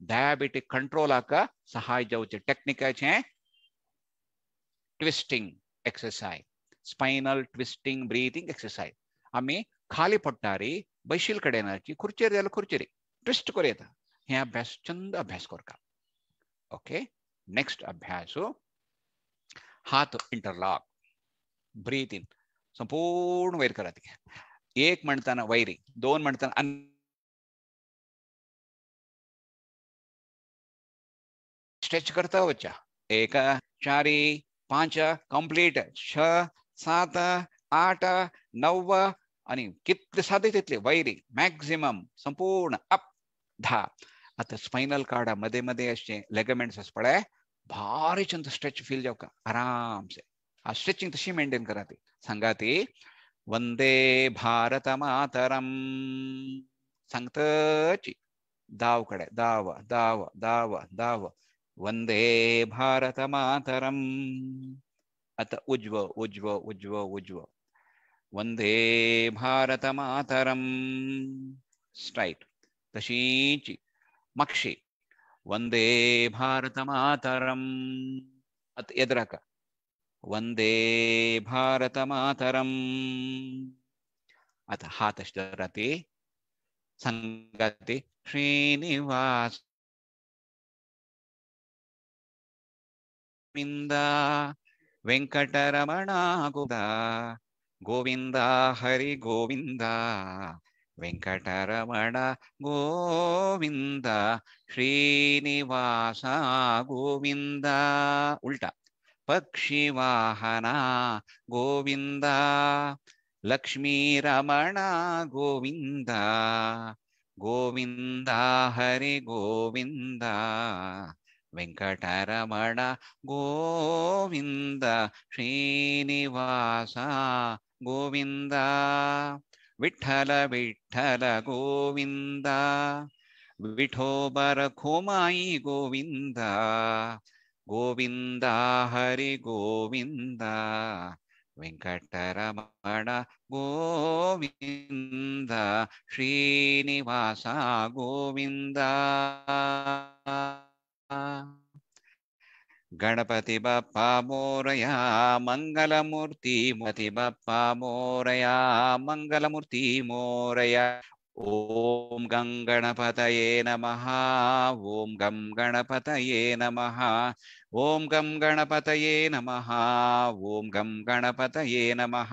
ಡಯಾಬಿಟಿಕ್ ಕಂಟ್ರೋಲ್ ಆಕ ಸಹಾಯ ಜಾವಚೆ ಟೆಕ್ನಿಕ್ છે twisting exercise spinal twisting breathing exercise आम्ही खाली पडटारी बैशील कडेनाची खुर्चेर जाल्यार खुर्चेरी ट्विस्ट करूया हे अभ्यास चंद अभ्यास करता ओके नेक्स्ट अभ्यास हात इंटरलॉक ब्रीथ इन संपूर्ण वैर करा एक म्हणताना वैरी दोन म्हणताना स्ट्रेच करता वच्चा एक चारी पाँच कंप्लीट छ सात आठ नव कितले साधे वैरी मॅक्झिमम संपूर्ण अप धा. आता स्पाइनल कार्ड मध्ये असे लेगमेंट्स पळय भारी चंद स्ट्रेच फील जाव का? आराम से आ स्ट्रेचिंग तशी मेंटेन करा ती वंदे भारत मातरम सांगतची दाव कडे दाव दाव दाव दाव. वंदे भारत मातरम आता उज्व उज्व उज्व उज्व. वंदे भारत मातरम स्ट्राईट तशीचि। मक्षि। वंदे भारतमातरम्। अत् यद्रक। वंदे भारतमातरम्। अथ हातश्चरति। सङ्गति श्रीनिवास। मिन्दा वेङ्कटरमणागुदा गोविन्दा हरिगोविन्दा వెంకటరమణ గోవింద శ్రీనివాస గోవింద ఉల్టా పక్షివాహన గోవింద లక్ష్మీరమణ గోవింద గోవింద హరి గోవింద వెంకటరమణ గోవింద శ్రీనివాస గోవింద ವಿಠಲ ವಿಠಲ ಗೋವಿಂದ ವಿಠೋಬರ ಖೋಮಾಯಿ ಗೋವಿಂದ ಗೋವಿಂದ ಹರಿ ಗೋವಿಂದ ವೆಂಕಟರಮಣ ಗೋವಿಂದ ಶ್ರೀನಿವಾಸ ಗೋವಿಂದ ಗಣಪತಿ ಬಪ್ಪ ಮೋರಯ ಮಂಗಲಮೂರ್ತಿ ಮತಿ ಬಪ್ಪ ಮೋರಯ ಮಂಗಲಮೂರ್ತಿ ಮೋರಯ ಓಂ ಗಂ ಗಣಪತಯೇ ನಮಃ ಓಂ ಗಂ ಗಣಪತಯೇ ನಮಃ ಓಂ ಗಂ ಗಣಪತಯೇ ನಮಃ ಓಂ ಗಂ ಗಣಪತಯೇ ನಮಃ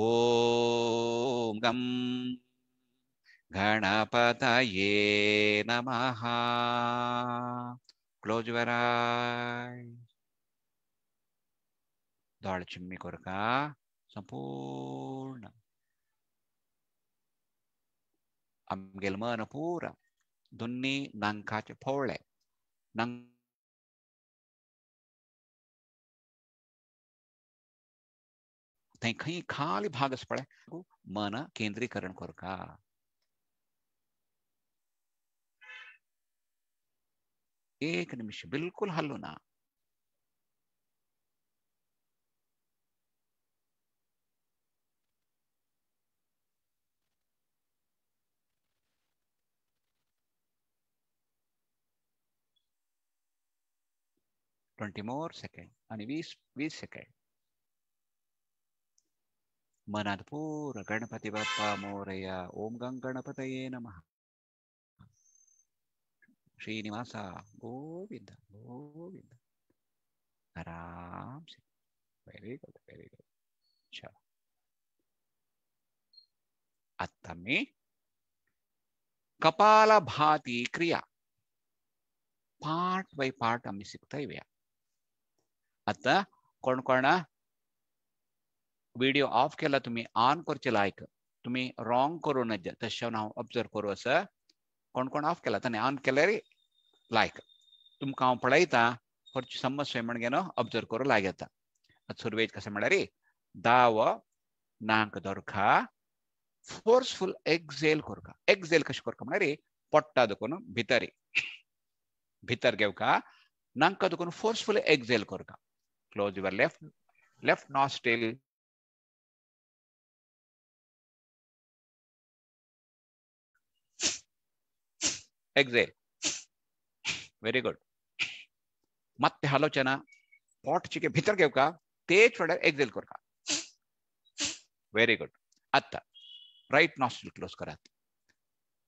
ಓಂ ಗಂ ಗಣಪತಯೇ ನಮಃ Close your eyes. दाढ़ चिम्मी कोरका संपूर्ण। गेल्मन पुरा। दोन्ही नांकाचे फोळे नांग थंय खंय खाली भाग पड़े। मन केंद्रीकरण कोरका एक निमिष बिल्कुल हल्लो ना ट्वेंटी मोर सेकंड आणि वीस वीस सेकंड मनात पूर गणपती बाप्पा मोरया ओम गंग गणपतये नमः श्रीनिवास गोविंद गोविंद आराम से वेरी गुड वेरी गुड चलो कपाल भाती क्रिया पार्ट बै पार्ट आम्ही शिकता येऊया आता कोण कोण व्हिडिओ ऑफ़ केला तुम्ही ऑन करचे लायक तुम्ही रॉंग करू नज तशें हांव ऑब्ज़र्व करू आसा कोण कोण ऑफ़ केला ताणें ऑन केल्यार लायक तुमकां हांव पळयता खंयची समस्या म्हणजे न्हू ऑब्ज़र्व करूँ लायक येता सुरवेज कशें म्हळ्यार दाव नाक धरखा फोर्सफुल एक्झेल करका एक्झेल कशें करका म्हळ्यार पोट्टा दुखून भितर भितर घेवका नांका दुखून forceful exhale Karka close your left left exhale very good मत्य आलोचना पॉटची के भीतर घेऊ का ते छोडा एक्झेल करू का व्हेरी गुड आता राईट नॉस्ट्रल क्लोज करात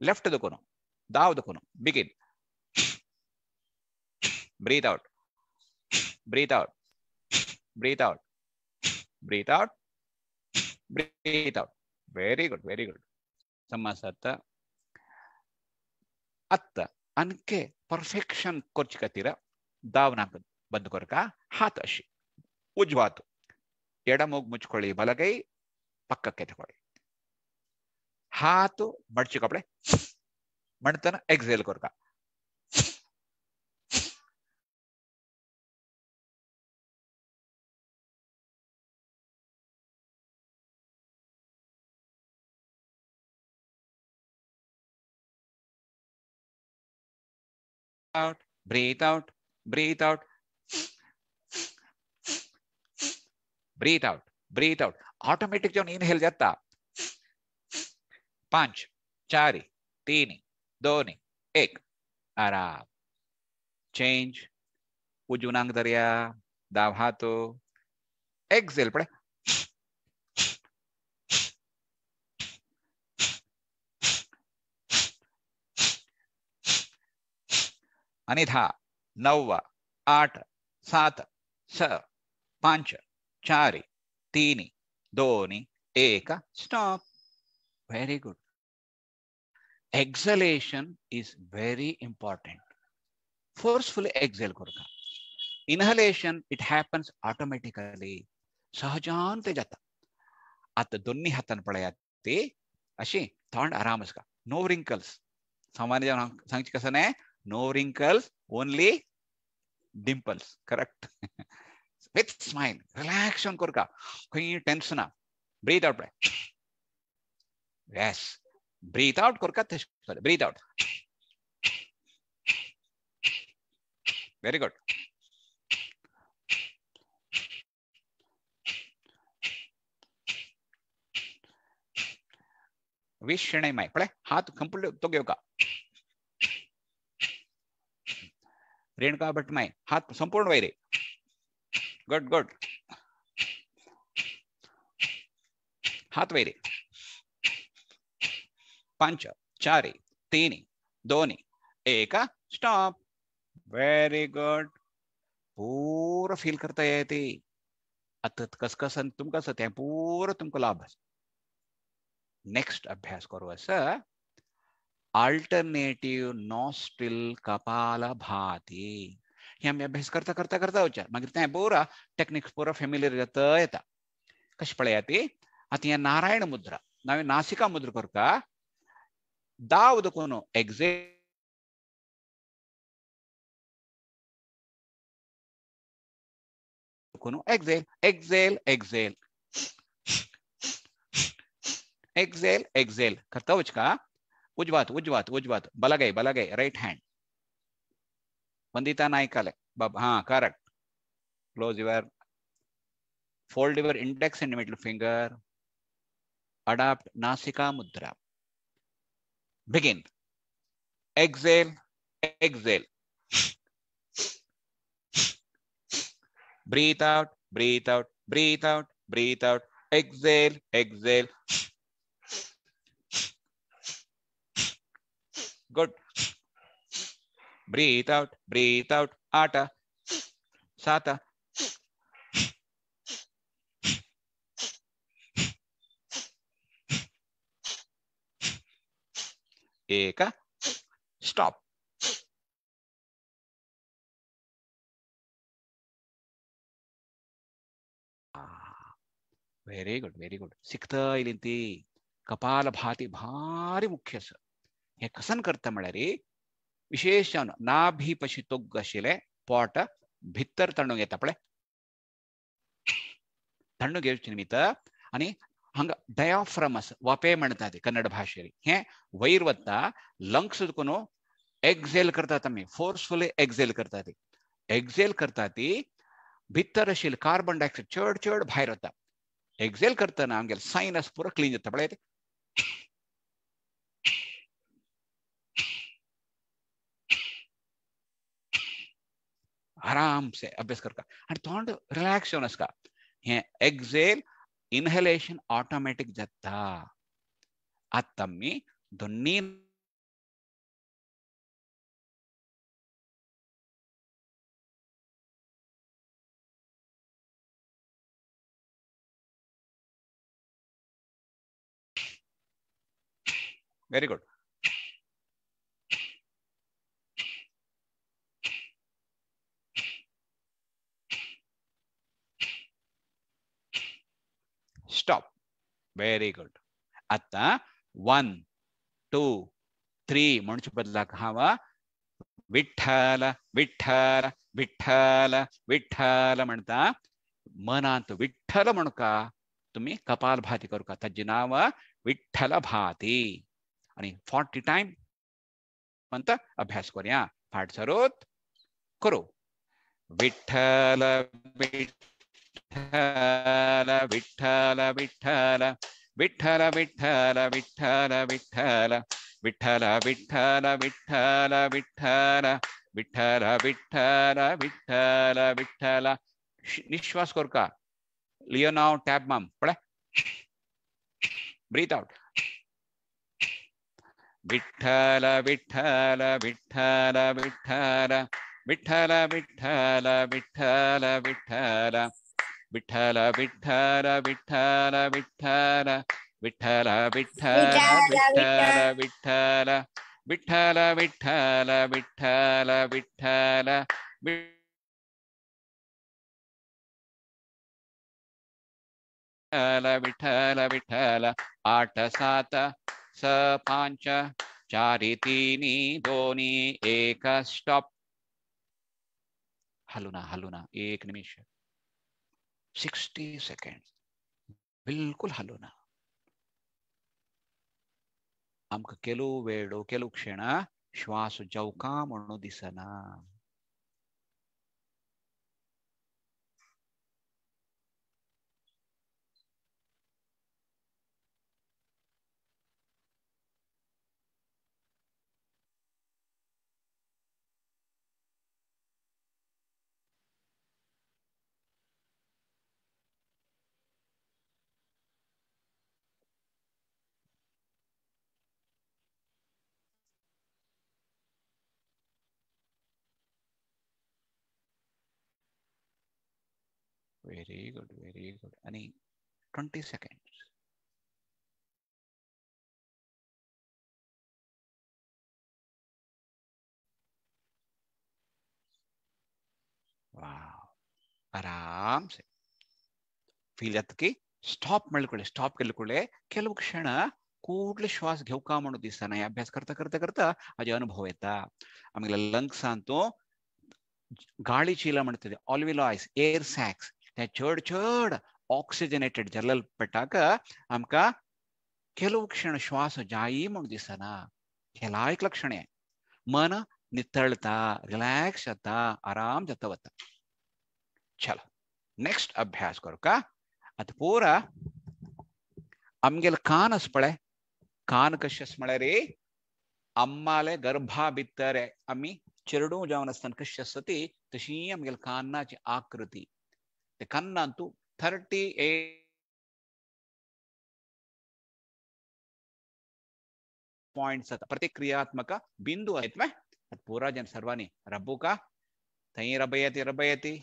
लेफ़्ट दकोनो दाव दकोनो begin breathe out breathe out breathe out breathe out breathe out very good very good samasata ಅತ್ತ ಅನ್ಕೆ ಪರ್ಫೆಕ್ಷನ್ ಕೊರ್ಚಿಕತ್ತೀರ? ದಾವನಾಕ ಬಂದ್ ಕೊರಕ ಹಾತ ಅಶಿ. ಉಜ್ವಾತು ಎಡ ಮೂಗ್ ಮುಚ್ಕೊಳ್ಳಿ ಬಲಗೈ, ಪಕ್ಕಕ್ಕೆ ತಗೊಳ್ಳಿ ಹಾತು ಮಡ್ಚಿ ಕಪಡೆ ಮಣ್ತನ ಎಕ್ಸೇಲ್ ಕೊರಕ. Out, breathe out, breathe out, breathe out, breathe out. Automatic जाऊन इनहेल जाता। पाँच चार तीन दोन एक। आराम। चेंज उजूनांग दर्या दाव हातो एक्सेल अनिधा नव, आठ, सात, स, पाँच, चार, तीन, दोन, एक stop very good exhalation is very important forceful exhale को इनहलेशन इट हैपन ऑटोमेटिकली सहजान ते जाता आत दोन्ही हातान पळयात ते नो रिंकल्स सामान्य जेवण संग no wrinkles, only dimples. Correct. With smile, relax on kurka. Koi tension na Breathe out. breath Yes. Breathe out korka tishkala. Breathe out. Very good. वीस शरणाई माय पड़े हाथ कंप्लीट तो गयो का रेणुका भट्ट माय, हाथ संपूर्ण वैरे। गुड गुड हाथ वैरे। पंच, चारि, तीन, दोन, एक स्टॉप वेरी गुड पूर फील करता येते आता कस कस तुमकां आसा तें पूर तुमकां लाभ नेक्स्ट अभ्यास करू असं अल्टरनेटिव नॉस्ट्रिल कपाल भाती हे आम्ही अभ्यास करता करता करता वचर मागीर तें पुरा टेक्निक्स पुरो फेमिलियर जाता येता कशें पळया ती आतां नारायण मुद्रा नावे नासिका मुद्रा करता दाऊद कोनो exhale exhale exhale exhale exhale करता उचका उज्वात उज्वात उज्वात बलगै बलगै राइट हैंड वंदिता नायकाले हाँ correct close your fold your index and middle finger adopt नासिका मुद्रा begin exhale exhale breathe out breathe out breathe out breathe out exhale exhale Breathe out, breathe out. Ata. Sata. एक stop very good very good ಸಿಕ್ತಾ ಇಲ್ಲಿಂತಿ ಕಪಾಲ ಭಾತಿ ಭಾರಿ ಮುಖ್ಯ ಸರ್ हे कसन करता म्हळ्यार ವಿಶೇಷ ನಾಭಿಪಶಿ ತೊಗ್ಗ ಶಿಲೆ ಪಾಟ ಭಿತ್ತರ್ ತಣ್ಣುಗೆ ತಪ್ಪಳೆ. ತಣ್ಣುಗೆ ನಿಮಿತ್ತ? ಅನಿ, ಹಂಗ ಡಯಾಫ್ರಮಸ್ ವಪೇ ಮಾಡ್ತಾತಿ ಕನ್ನಡ ಭಾಷೆಯಲ್ಲಿ. ಹೇ, ವೈರ್ವತ್ತ ಕುನು ಎಕ್ಸೆಲ್ ಕರ್ತಾ ತಮ್ಮಿ ಫೋರ್ಸ್ಫುಲ್ಲಿ ಎಕ್ಸೆಲ್ ಕರ್ತಾತಿ. ಎಕ್ಸೆಲ್ ಕರ್ತಾತಿ, ಭಿತ್ತರ ಶಿಲ್ ಕಾರ್ಬನ್ ಡೈಆಕ್ಸೈಡ್ चढ़ ಚೇಡ್ भाई रहता ಕರ್ತಾನ ಹಂಗೆಲ್ಲ ಸೈನಸ್ ಪೂರ ಕ್ಲೀನ್ पूरा आराम से अभ्यास करका एंड थोड़ा रिलैक्स होना इसका ये एक्सेल इनहेलेशन ऑटोमेटिक जत्ता आत्मी दुनिया वेरी गुड व्हेरी गुड आता वन टू थ्री म्हणचे बदलाक हवा विठ्ठल विठ्ठल विठ्ठल विठ्ठल म्हणता. मनात विठ्ठल म्हणका तुम्ही कपाल भाती करू का? त्याचे नाव विठ्ठल भाती. आणि फॉर्टी टाइम म्हणता अभ्यास करूया. फाट सरोत करू. विठ्ठल विठ्ठल. விட்டல விட்டல விட்டல விட்டல விட்டல விட்டல விட்டல விட்டல விட்டல விட்டல விட்டல விட்டல விட்டல விட்டல விட்டல நிஸ்வாஸ் கொர்க்கா லியோனா டேப் மாம் பட breathe out விட்டல விட்டல விட்டல விட்டல விட்டல விட்டல விட்டல விட்டல विठ्ठल विठ्ठल विठ्ठल विठ्ठल विठ्ठल विठ्ठल विठ्ठल विठ्ठल विठ्ठल विठ्ठल विठ्ठल विठ्ठल विठ्ठल विठ्ठल विठ्ठल आठ सात स पाँच चारी तीनी दोनी एक स्टॉप हलू ना हलू ना एक निमिष सिक्सटी सेकेंड बिल्कुल ಹಲೋನ. ಆಮ್ಕ ಕೆಲವು ವೇಳು ಕೆಲವು ಕ್ಷಣ ಶ್ವಾಸ ಜೌಕಾಮಣು ದಿಸನ very ಗುಡ್ ವೆರಿ ಗುಡ್ ಅನಿ 20 ಸೆಕೆಂಡ್ಸ್ ವಾವ್ ಆರಾಮ್ಸೆ. ಫೀಲ್ ಅದಕ್ಕೆ ಸ್ಟಾಪ್ ಮಾಡ್ಕೊಳ್ಳಿ ಸ್ಟಾಪ್ ಗೆಲ್ಕೊಳ್ಳೆ ಕೆಲವು ಕ್ಷಣ ಕೂಡ್ಲೆ ಶ್ವಾಸ ಘೆವ್ಕಾ ಮಾಡೋದು ಈ ಅಭ್ಯಾಸ ಕರ್ತಾ ಕರ್ತಾ ಕರ್ತಾ ಅದು ಅನುಭವ ಆಯ್ತಾ? ಆಮೇಲೆ ಲಂಗ್ಸ್ ಅಂತೂ ಗಾಳಿ ಚೀಲ ಮಾಡ್ತಿದೆ. ಆಲ್ವಿಲಾಯ್ಸ್ ಏರ್ ಸ್ಯಾಕ್ಸ್ ત્યાં છોડ ಆಕ್ಸಿಜನೇಟೆಡ್ ઓક્સિજનેટેડ జల్లలు పెట్టాక ఆమెక ಕೆಲವು ಕ್ಷಣ ಶ್ವಾಸ ಜಾಯಿ ಮುಗ್ದಿಸನ. ಕೆಲವು ಲಕ್ಷಣೆ. ಮನ ನಿತ್ತಳ್ತಾ, ರಿಲ್ಯಾಕ್ಸ್ ಆತಾ ಆರಾಮ್ ಜತವತ್ತ ಚಲ ನೆಕ್ಸ್ಟ್ ಅಭ್ಯಾಸ ಕರುಕ. ಅದು ಪೂರ ಅಮ್ಗೆಲ್ ಕಾನಸ್ಪಳೆ ಕಾನಕಶ ಸ್ಮಳೆ ರೀ. ಅಮ್ಮಾಲೆ ಗರ್ಭ ಬಿತ್ತರೆ. ಅಮ್ಮಿ ಚೆರಡೂ ಜಾವನಸ್ತನಕ ಶಸ್ಸತಿ ತಶೀ ಅಮ್ಗೆಲ್ ಕಾನ್ನಾಚಿ ಆಕೃತಿ. de kannantu 38 ಪಾಯಿಂಟ್ಸ್ ಪ್ರತಿಕ್ರಿಯಾತ್ಮಕ ಬಿಂದು ಆಯ್ತವೆ ಅದು ಪೂರಾ ಜನ ಸರ್ವಾನಿ ರಬ್ಬುಕ ತೈ ರಬಯತಿ ರಬಯತಿ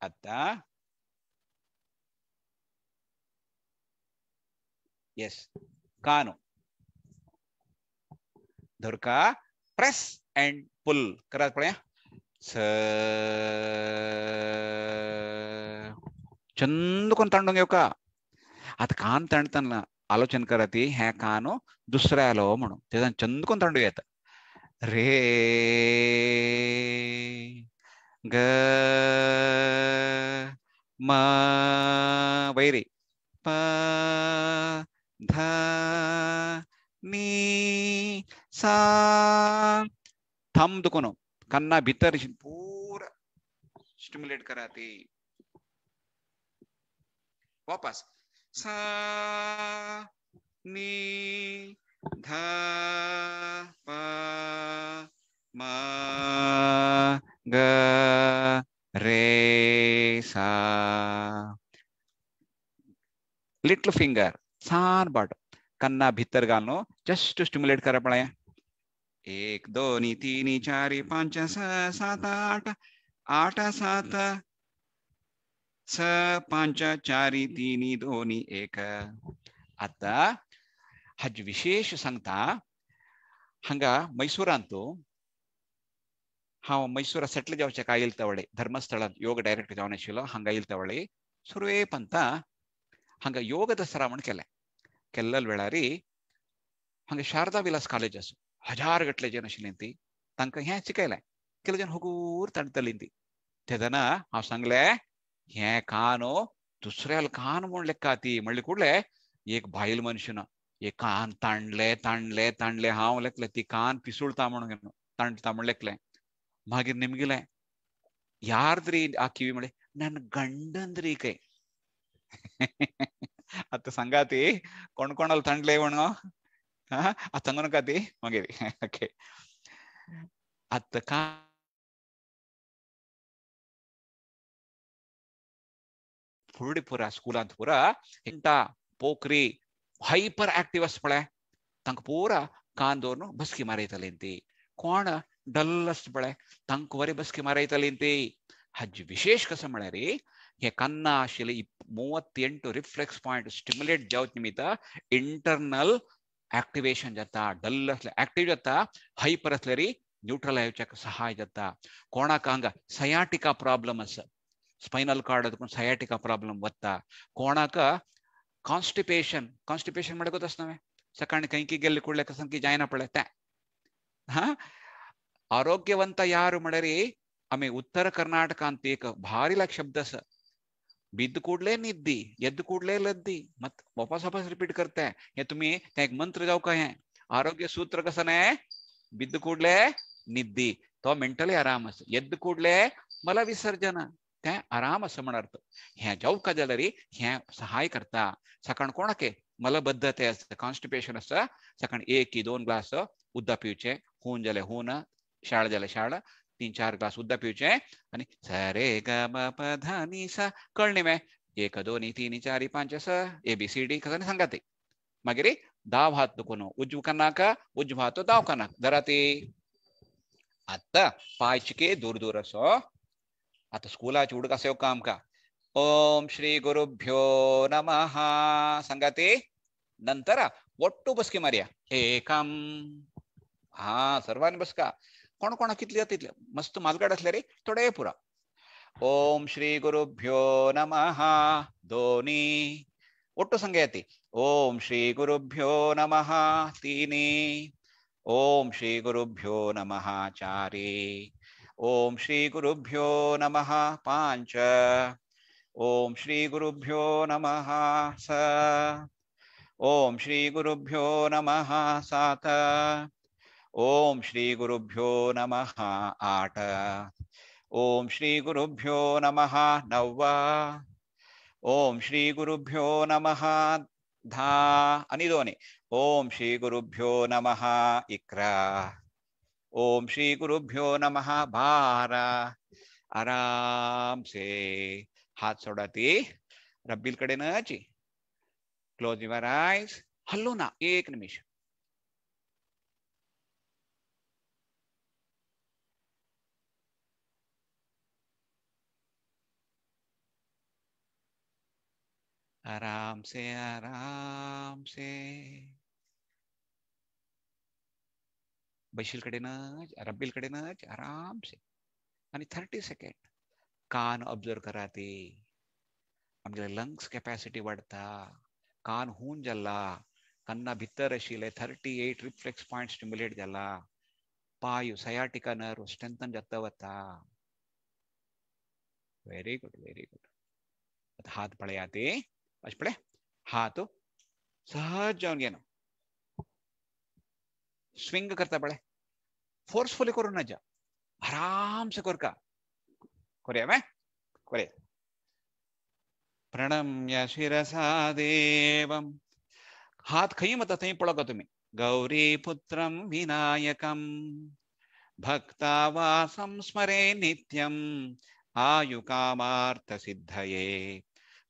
ಅತ್ತ ಎಸ್ ಕಾನು धुर का प्रेस एंड पुल करा पड़े ಚಂದ್ಕೊಂಡು ತಣ್ಣಂಗೆ ಅವಕ ಅದ ಕಾನ್ ತಣ್ತನ ಆಲೋಚನೆ ಕರತಿ ಹ್ಯಾ ಕಾನು ದುಸರ ಆಲೋ ಮಣು ತೆದನ್ ಚಂದ್ಕೊಂಡು ತಣ್ಣಗೆ ಆಯ್ತ ರೇ ಗ ಮ ವೈರಿ ಪ ಧ ನೀ सा थंब दुखून कन्ना भितर पूरा स्टिम्युलेट करा ती वापस। सा, नी, ध, प, म, ग, रे, सा। लिटल फिंगर सान बाट, कन्ना भितर घालून जस्ट स्टिम्युलेट करा पळया एक दोन्ही तिन्ही चारी पाच सहा सात आठ आठ सात स पाच चारी तिन्ही दोन्ही एक आता ಹಜ್ ವಿಶೇಷ ಸಂಗತ, ಹಂಗ ಮೈಸೂರ ಅಂತೂ ಹಾವ ಮೈಸೂರ ಸೆಟ್ಲ್ ಜಾವಚಕ ಇಲ್ತವಳೆ, ಧರ್ಮಸ್ಥಳ ಯೋಗ ಡೈರೆಕ್ಟ್ ಜಾವನೇಶಿಲ್ಲ ಹಂಗ ಇಲ್ತವಳೆ, ಸುರ್ವೇಪ್ ಅಂತ ಹಂಗ ಯೋಗದ ಸರಾವಣ ಕೆಲೆ ಕೆಲ್ಲಲ್ ವೇಳಾರಿ ಹಂಗ ಶಾರದಾ ವಿಲಾಸ್ ಕಾಲೇಜಸ್ಸು. ಹಜಾರ್ಗಟ್ಲೆ ಜನ ಶಿಲಿಂತಿ, ತಂಕ ಹ್ಯಾ ಚಿಕೈಲ. ಕೆಲ ಜನ ಹುಗೂರ್ ತಣ್ತಲಿಂತಿ ತೆದನ ಆ ಸಂಗ್ಲೆ? ಹ್ಯಾ ಕಾನು ದುಸ್ರ್ಯಾಲ್ ಕಾನ್ ಮೊಣ್ಲೆಕ್ಕಾತಿ ಮಳ್ಳಿ ಕೂಡ್ಲೆ ಏಕ್ ಬಾಯಿಲ್ ಮನುಷ್ಯನ. ಏ ಕಾನ್ ತಣ್ಲೆ ತಣ್ಲೆ ತಣ್ಲೆ, ಹಾವ್ ಲೆಕ್ಲೆ ತಿ ಕಾನ್ ಪಿಸುಳ್ ತಾಮಣಗನು ತಾಂಡ್ ಲೆಕ್ಲೆ. ಮಾಗಿರ್ ನಿಮ್ಗಿಲೆ. ಯಾರ್ದ್ರಿ ಆ ಕಿವಿ ಮಳೆ? ನನ್ ಗಂಡಂದ್ರಿ ಕೈ ಅತ್ತ ಸಂಗಾತಿ, ಕೊಂಡ್ಕೊಂಡಲ್ ತಂಡ್ಲೆ ಒಣ್ಗೋ at ang anong kati? Magiri. okay. At the ಪುರುಡಿಪುರ ಹೈಪರ್ ಆಕ್ಟಿವ್ ಅಸ್ಪಳೆ ತಂಕ ಪೂರ ಕಾಂದೋರ್ನು ಬಸ್ಕಿ ಮಾರೈತಲಿಂತಿ ಕೋಣ ಡಲ್ ಬಳೆ ತಂಕ ವರಿ ಬಸ್ಕಿ ಮಾರೈತಲಿಂತಿ ಹಜ್ ವಿಶೇಷ ಕಸಮಳೆ ರೀ ಹೇ ಕನ್ನ, ಶಿಲೆ ಮೂವತ್ತೆಂಟು ರಿಫ್ಲೆಕ್ಸ್ ಪಾಯಿಂಟ್ ಸ್ಟಿಮ್ಯುಲೇಟ್ ಜೌತ್ ನಿಮಿತ್ತ ಇಂಟರ್ನಲ್ ಡಲ್ ಆಕ್ಟಿವ್ ಜತ್ತ ಹೈಪರ್ ಅಸ್ಲರಿ ನ್ಯೂಟ್ರಲ್ ಆಯೋಚಕ ಸಹಾಯ ಜತ್ತ ಕೋಣಾಕಾಂಗ, ಸಯಾಟಿಕಾ ಪ್ರಾಬ್ಲಮ್ ಅಸ್ ಸ್ಪೈನಲ್ ಕಾರ್ಡ್ ಅದಕ್ಕೆ ಸಯಾಟಿಕಾ ಪ್ರಾಬ್ಲಮ್ ಒತ್ತ. ಕೋಣಕ ಕಾನ್ಸ್ಟಿಪೇಷನ್ ಕಾನ್ಸ್ಟಿಪೇಷನ್ ಮಾಡೋ ಗೊತ್ತಸ್ ನಾವೇ? ಸಕಾಣಿ ಕೈಕಿ ಗೆಲ್ಲಿ ಕೊಡ್ಲಿಕ್ಕೆ ಸಂಕಿ ಜಾಯ್ನ ಪಡತ್ತೆ ಹಾ? ಆರೋಗ್ಯವಂತ ಯಾರು ಮಾಡರಿ? ಆಮೆ ಉತ್ತರ ಕರ್ನಾಟಕ ಅಂತ ಏಕ ಭಾರಿ ಲಕ್ಷ ಶಬ್ದ ಬಿದ್ದ ಕೂಡ್ಲೆ ನಿದ್ದಿ ಎದ್ದು ಕೂಡ್ಲೆ लद्दी मत वापस वापस रिपीट करते हैं ये तुम्ही त्या एक मंत्र जाऊ का है आरोग्य सूत्र कसं नाही बिद्द ಕೂಡ್ಲೆ निद्दी तो मेंटली आराम असं ಎದ್ದು ಕೂಡ್ಲೆ मल विसर्जन त्या आराम असं म्हणत ह्या जाऊ का जलरी ह्या सहाय करता सकाळ कोणाके मलबद्धते असतं कॉन्स्टिपेशन असतं सकाळ एक की दोन ग्लास उद्दा पिवचे होऊन जाले होऊन शाळा झाले शाळा तीन चार ग्लास उद्दा पिवचे आणि सरे ग म प ध नि सा कळणे मे एक दोन तीन चार पाच स ए बी सी डी कसं सांगते मागेरी दाव हात दुखून उजव कनाक उजव हात दाव कनाक जरा ते आता पायचिके दूर दूर असो आता स्कूलाची हुडक असे काम का ओम श्री गुरुभ्यो नमः सांगाते नंतर ಒಟ್ಟು ಬಸ್ಕೆ ಮಾರಿಯ ಏಕಂ ಹಾ ಸರ್ವಾನಿ ಬಸ್ಕ कोण कोणा कितली तितले मस्त मालगाड असले रे थोडे पुरा ओम श्री गुरुभ्यो नमः दोनी ಒಟ್ಟು ಸಂಖ್ಯೆ ಐತಿ ಓಂ ಶ್ರೀ ಗುರುಭ್ಯೋ ನಮಃ ತೀನಿ ಓಂ ಶ್ರೀ ಗುರುಭ್ಯೋ ನಮಃ ಚಾರಿ ಓಂ ಶ್ರೀ ಗುರುಭ್ಯೋ ನಮಃ ಪಾಂಚ ಓಂ ಶ್ರೀ ಗುರುಭ್ಯೋ ನಮಃ ಸ ಓಂ ಶ್ರೀ ಗುರುಭ್ಯೋ ನಮಃ ಸಾತ ओम श्री गुरुभ्यो नमः आट श्री गुरुभ्यो नमः नव। श्री गुरुभ्यो नमः धा। अनिधोनी ओम श्री गुरुभ्यो नमः इक्रा। श्री गुरुभ्यो नमः भारा आराम से हाथ सोड़ती। रब्बील कडे नची क्लोज युअर आईज हल्लो ना, एक निमिष। आराम से आराम से। बशील कडे रब्बील कडे आराम से। आणि थर्टी सेकंड कान ऑब्झर्व करा ते. लंग्स कॅपॅसिटी वाढता. कान होऊन जाला कन्ना भितर आशिल्ले thirty eight reflex point stimulate जाला पाय सयाटिका नर्व स्ट्रेंथन जाता वता वेरी गुड वेरी गुड हात पळया ते. पळे हात सहज स्विंग करता पळे फोर्सफुली करून ना जा आराम से कर का कोरिया में कोरे प्रणम्य शिरसा देवम हात खई मत पळो का तुम्ही गौरी पुत्रम विनायकम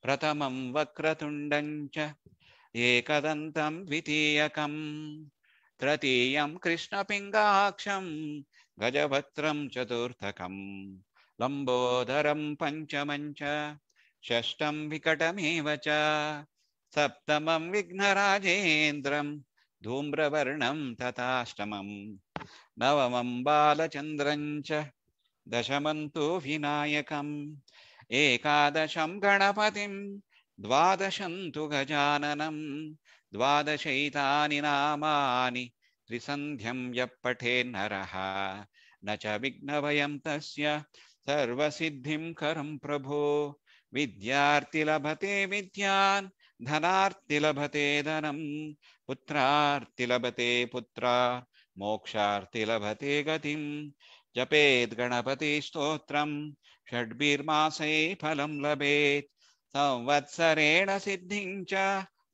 प्रथमं वक्रतुण्डं च एकदन्तं द्वितीयकं तृतीयं कृष्णपिङ्गाक्षं, गजभद्रं चतुर्थकं लम्बोदरं पञ्चमं च, षष्ठं विकटमेव च, सप्तमं विघ्नराजेन्द्रं, धूम्रवर्णं तथाष्टमं, नवमं बालचन्द्रं च, दशमं तु विनायकम् एकादशं गणपतिं, द्वादशं तु गजाननं, द्वादशैतानि नामानि, त्रिसन्ध्यं यः पठेन्नरः न च विघ्नभयं तस्य सर्वसिद्धिं करं प्रभो। विद्यार्थि लभते विद्यान्, धनार्ति लभते धनं, पुत्रार्ति लभते पुत्रा, मोक्षार्ति लभते गतिं। जपेत् गणपतिस्तोत्रं षड्भिर्मासै फलं लभेत्। संवत्सरेण सिद्धिं च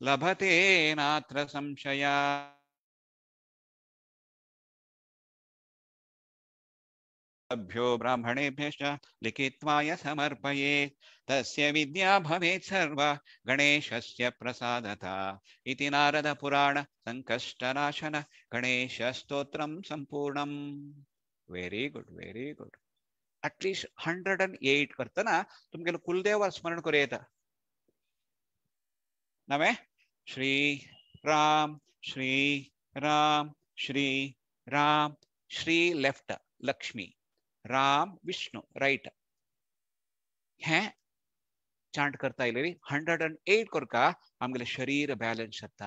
लभते नात्र संशया। अभ्यो ब्राह्मणेभ्यश्च लिखित्वा य समर्पयेत्। तस्य विद्या भवेत् सर्वा गणेशस्य प्रसादता। इति नारदपुराण सङ्कष्टनाशन गणेशस्तोत्रं सम्पूर्णम्। Very good very good at least hundred and eight ಕರ್ತನ ತುಮಗೆಲ್ಲ ಕುಲದೇವ ಸ್ಮರಣ ಕೊರೆಯತ ನಾವೇ? Shri Ram Shri Ram Shri Ram, Shri left Lakshmi, Ram Vishnu right. ಹೇ? ಚಾಂಟ್ ಕರ್ತಾ ಇಲ್ಲರಿ? ಹಂಡ್ರೆಡ್ ಅಂಡ್ ಏಟ್ ಕೊರ್ಕ ಆಮೇಲೆ ಶರೀರ ಬ್ಯಾಲೆನ್ಸ್ ಅತ್ತ.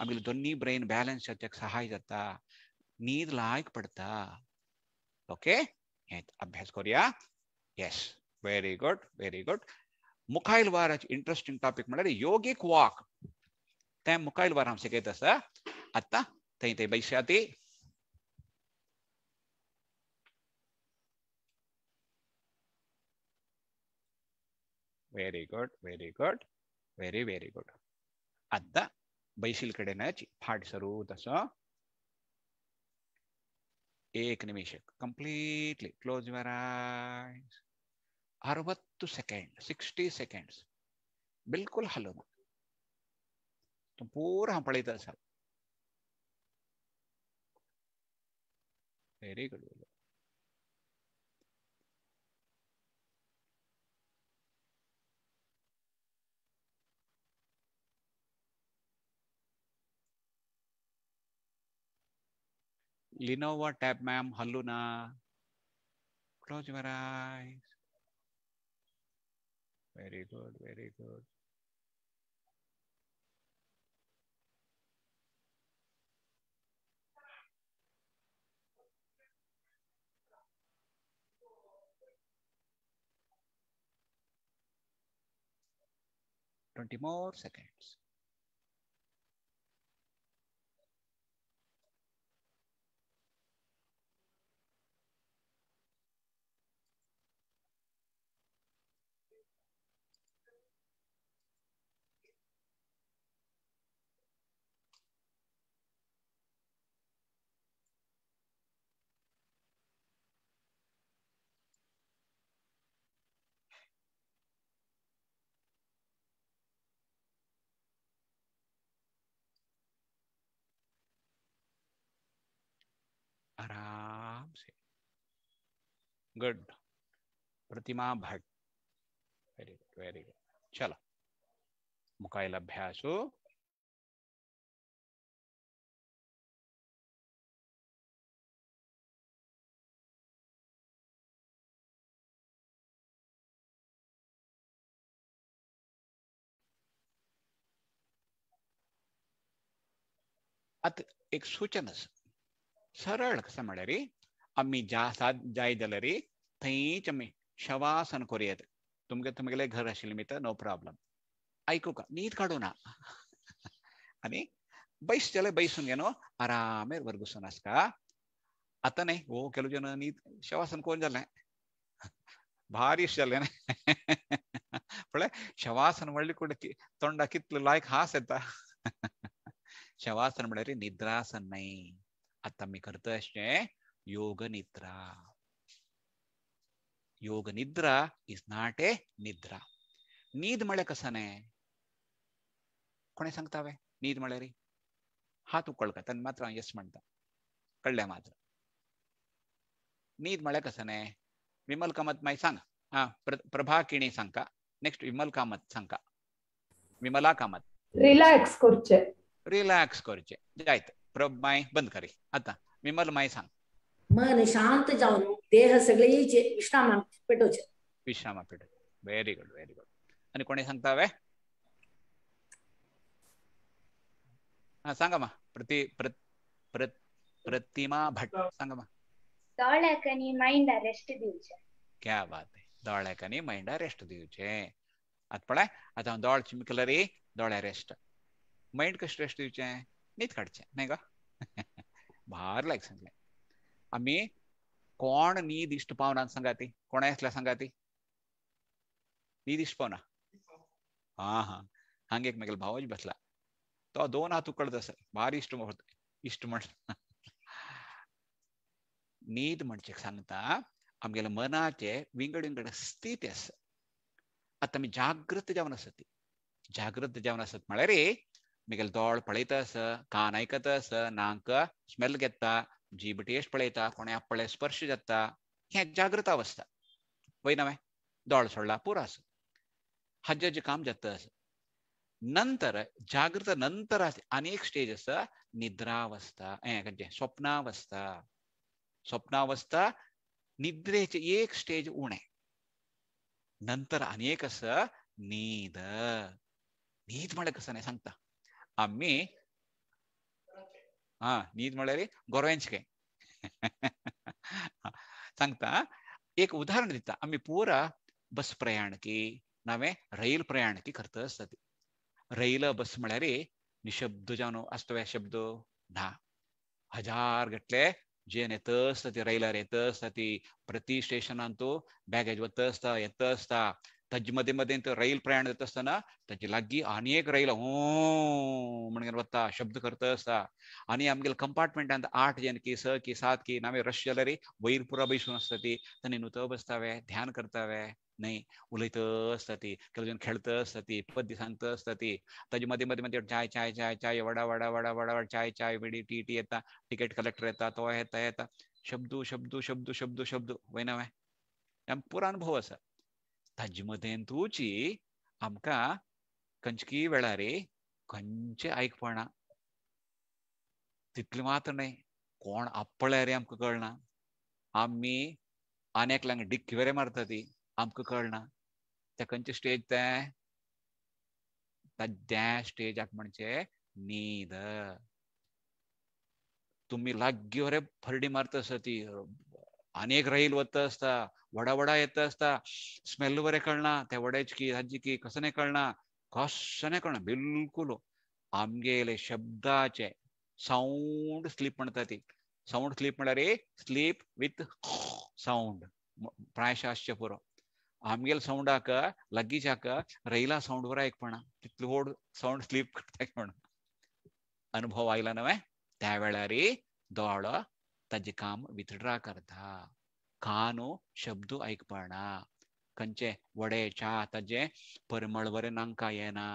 ಆಮೇಲೆ ದೊನ್ನಿ ಬ್ರೈನ್ ಬ್ಯಾಲೆನ್ಸ್ ಹಚ್ಚಕ್ ಸಹಾಯ ನೀರ್ ಲಾಯ್ಕ್ ಪಡ್ತಾ. ಓಕೆ? अभ्यास करूया yes very good very good मुखाईल वाराची इंटरेस्टिंग टॉपिक म्हळ्यार योगीक वॉक ते मुखाईल वार हांव शिकयत आसा आतां थंय ते बैश्या ती very good very good very very good आतां बैशील कडेनच फाट सरू तसो एक ನಿಮಿಷ ಕಂಪ್ಲೀಟ್ಲಿ ಕ್ಲೋಸ್ ಯುವರ್ ಐಸ್ ಅರವತ್ತು ಸೆಕೆಂಡ್ ಸಿಕ್ಸ್ಟಿ ಸೆಕೆಂಡ್ಸ್ बिल्कुल हलो तो पूरा हम पढ़ी था सब very good Lenovo tab, ma'am. Haluna. Close your eyes. Very good, very good. Twenty more seconds. Good. Pratima Bhatt very good very good चलो। मुकायल अभ्यास अत एक सूचना सरळ कसं म्हळ्यार रे आमी ज्या सात जाय जाल्यार रे थंयच आमी शवासन करूयात तुमगे तुमगेले घर आशिल्ले मित्र नो प्रॉब्लम आयकू का न्हीद काडू ना आनी बैस जाल्यार बैसून घे न्हू आरामेर वर बसून आसता आतां न्ही हो केलो जन न्हीद शवासन कोण जालें भारी जालें पळय ಯೋಗ ನಿದ್ರಾ. ಯೋಗ ನಿದ್ರಾ ಇಸ್ ನಾಟ್ ಎ ನಿದ್ರಾ. ನೀದ್ ಮಳೆ ಕಸನೆ. ಕೊನೆ ಸಂಗ್ತಾವೆ ನೀದ್ ಮಳೆ ರೀ. ಹಾತುಕೊಳ್ಕ ತನ್ ಮಾತ್ರ ಎಸ್ ಮಾಡ್ತ ಕಳ್ಳೆ ಮಾತ್ರ. ನೀದ್ ಮಳೆ ಕಸನೆ. ವಿಮಲ್ ಕಾಮತ್ ಮೈ ಸಂಘ ಹಾ ಪ್ರಭಾಕಿಣಿ ಸಂಕ. ನೆಕ್ಸ್ಟ್ ವಿಮಲ್ ಕಾಮತ್ ಸಂಕ. ವಿಮಲಾ ಕಾಮತ್. ರಿಲ್ಯಾಕ್ಸ್ ಕೊರ್ಚೆ. ರಿಲ್ಯಾಕ್ಸ್ ಕೊರ್ಚೆ. ಆಯ್ತು. ಪ್ರಭ್ ಮೈ ಬಂದ್ ಕರಿ. ಆತ ವಿಮಲ್ ಮೈ ಸಂಘ मन शांत जावन देह सगळीचे विश्रामाक पेटोवचे विश्रामा पेट व्हेरी गुड व्हेरी गुड आणि कोणी सांगता वे हा सांगा मा प्रति प्र, प्र, प्रतिमा भट सांगा मा दोळ्याकनी माइंड रेस्ट दिवचे क्या बात आहे दोळ्याकनी माइंडा रेस्ट दिवचे आता पळय आता हांव दोळ चिमकला रे दोळ्या रेस्ट माइंड कशें रेस्ट आमी कोण न्हीद इश्ट पावना सांगा ती? कोणा आसल्या सांगा ती? न्हीद इश्ट पावना हा हा. हांगा एक म्हगेलो भावच बसला. तो दोन हात उकडत आसा भारी इश्ट इश्ट म्हण न्हीद म्हणजे सांगता आमगेल्या मनाचे विंगड विंगड स्थिती आसा आतां आमी जागृत जावन आसत जागृत जावन आसत म्हळ्यार म्हगेले दोळ पळयता आसा कान आयकता आसा नाक स्मेल घेता जी बटेस पळयता कोणे आपळे स्पर्श जाता हे जागृत अवस्था वय नवे दोळ सोडला पुरो असं हज्जज काम जात असं नंतर जागृत नंतर अनेक स्टेज असं निद्रावस्था हे स्वप्नावस्था स्वप्नावस्था निद्रे एक स्टेज उणे नंतर अनेक असं नीद नीद मे कसं नाही सांगता आम्ही न्ही सांगता आमी हा न्हीद सांगता एक उदाहरण दिता आम्ही पुरा बस प्रयाणकी नावे रैल प्रयाणकी करता आसता रैल बस म्हळ्यार निशब्द जावन आसता शब्द ना हजार गटले जेन येत आसता ती रैलार येत आसता ती प्रति स्टेशनांतू बॅगेज वत आसता येत आसता ತಜ್ಜ ಮಧ್ಯೆ ಮಧ್ಯೆ ಅಂತ ರೈಲ್ ಪ್ರಯಾಣ ಇರ್ತಿಸ್ತಾನ ತಜ್ಜಿ ಲಗ್ಗಿ ಅನೇಕ ರೈಲ್ ಹೂ ಮಣ್ಗೇನ್ ಗೊತ್ತಾ ಶಬ್ದ ಕರ್ತಸ್ತ ಅನಿ ಆಮ್ಗೆಲ್ ಕಂಪಾರ್ಟ್ಮೆಂಟ್ ಅಂತ ಆಟ್ ಜನಕಿ ಸ ಕಿ ಸಾತ್ ಕಿ ನಾವೇ ರಶ್ ಜಲರಿ ವೈರ್ ಪುರ ಬೈಸು ಅನಿಸ್ತತಿ ತನ್ನೇನು ತೋಬಸ್ತಾವೆ ಧ್ಯಾನ ಕರ್ತಾವೆ ನೈ उलयत असतती ಕೆಲವು ಜನ खेळत असतती पद्य सांगत असतती त्याच्या मध्ये मध्ये मध्ये चाय चाय चाय चाय वडा वडा वडा वडा वडा चाय चाय बिडी टी टी येता टिकेट कलेक्टर येता तो येता येता शब्द शब्द शब्द शब्द शब्द वयना वय पुरा अनुभव असा ताजे मदें तुची आमकां खंयची वेळार खंयचे आयकपणा तितले मात्र न्हय कोण आपल्यार आमकां कळना. आमी आनेकल्यांक डिक्की वेरे मारता ती आमकां कळना. ते खंयचे स्टेज ते त्या स्टेजाक म्हणजे न्हीद तुम्ही लागीं वरे फरडी मारता आसा ती आनेक रैल वता आसता वडा वडा येता आसता स्मेल बरें कळना त्या वड्याची की हाजी की कसं नाही कळना कसं नाही कळना बिलकुल आमगेले शब्दाचे साऊंड स्लीप म्हणटा ती साऊंड स्लीप म्हळ्यार स्लीप विथ साऊंड प्रायशः आसचे पुरो आमगेल साऊंडाक लागींच्याक रैला साऊंड बरो आयकपणा तितलो व्हड साऊंड स्लीप करता म्हणून अनुभव आयला न्हय त्या वेळार दोळो ताजें काम विथड्रा करता कानो शब्द ऐकपणा खंयचे वडे च्या ताजे परमळ बरें नांका येना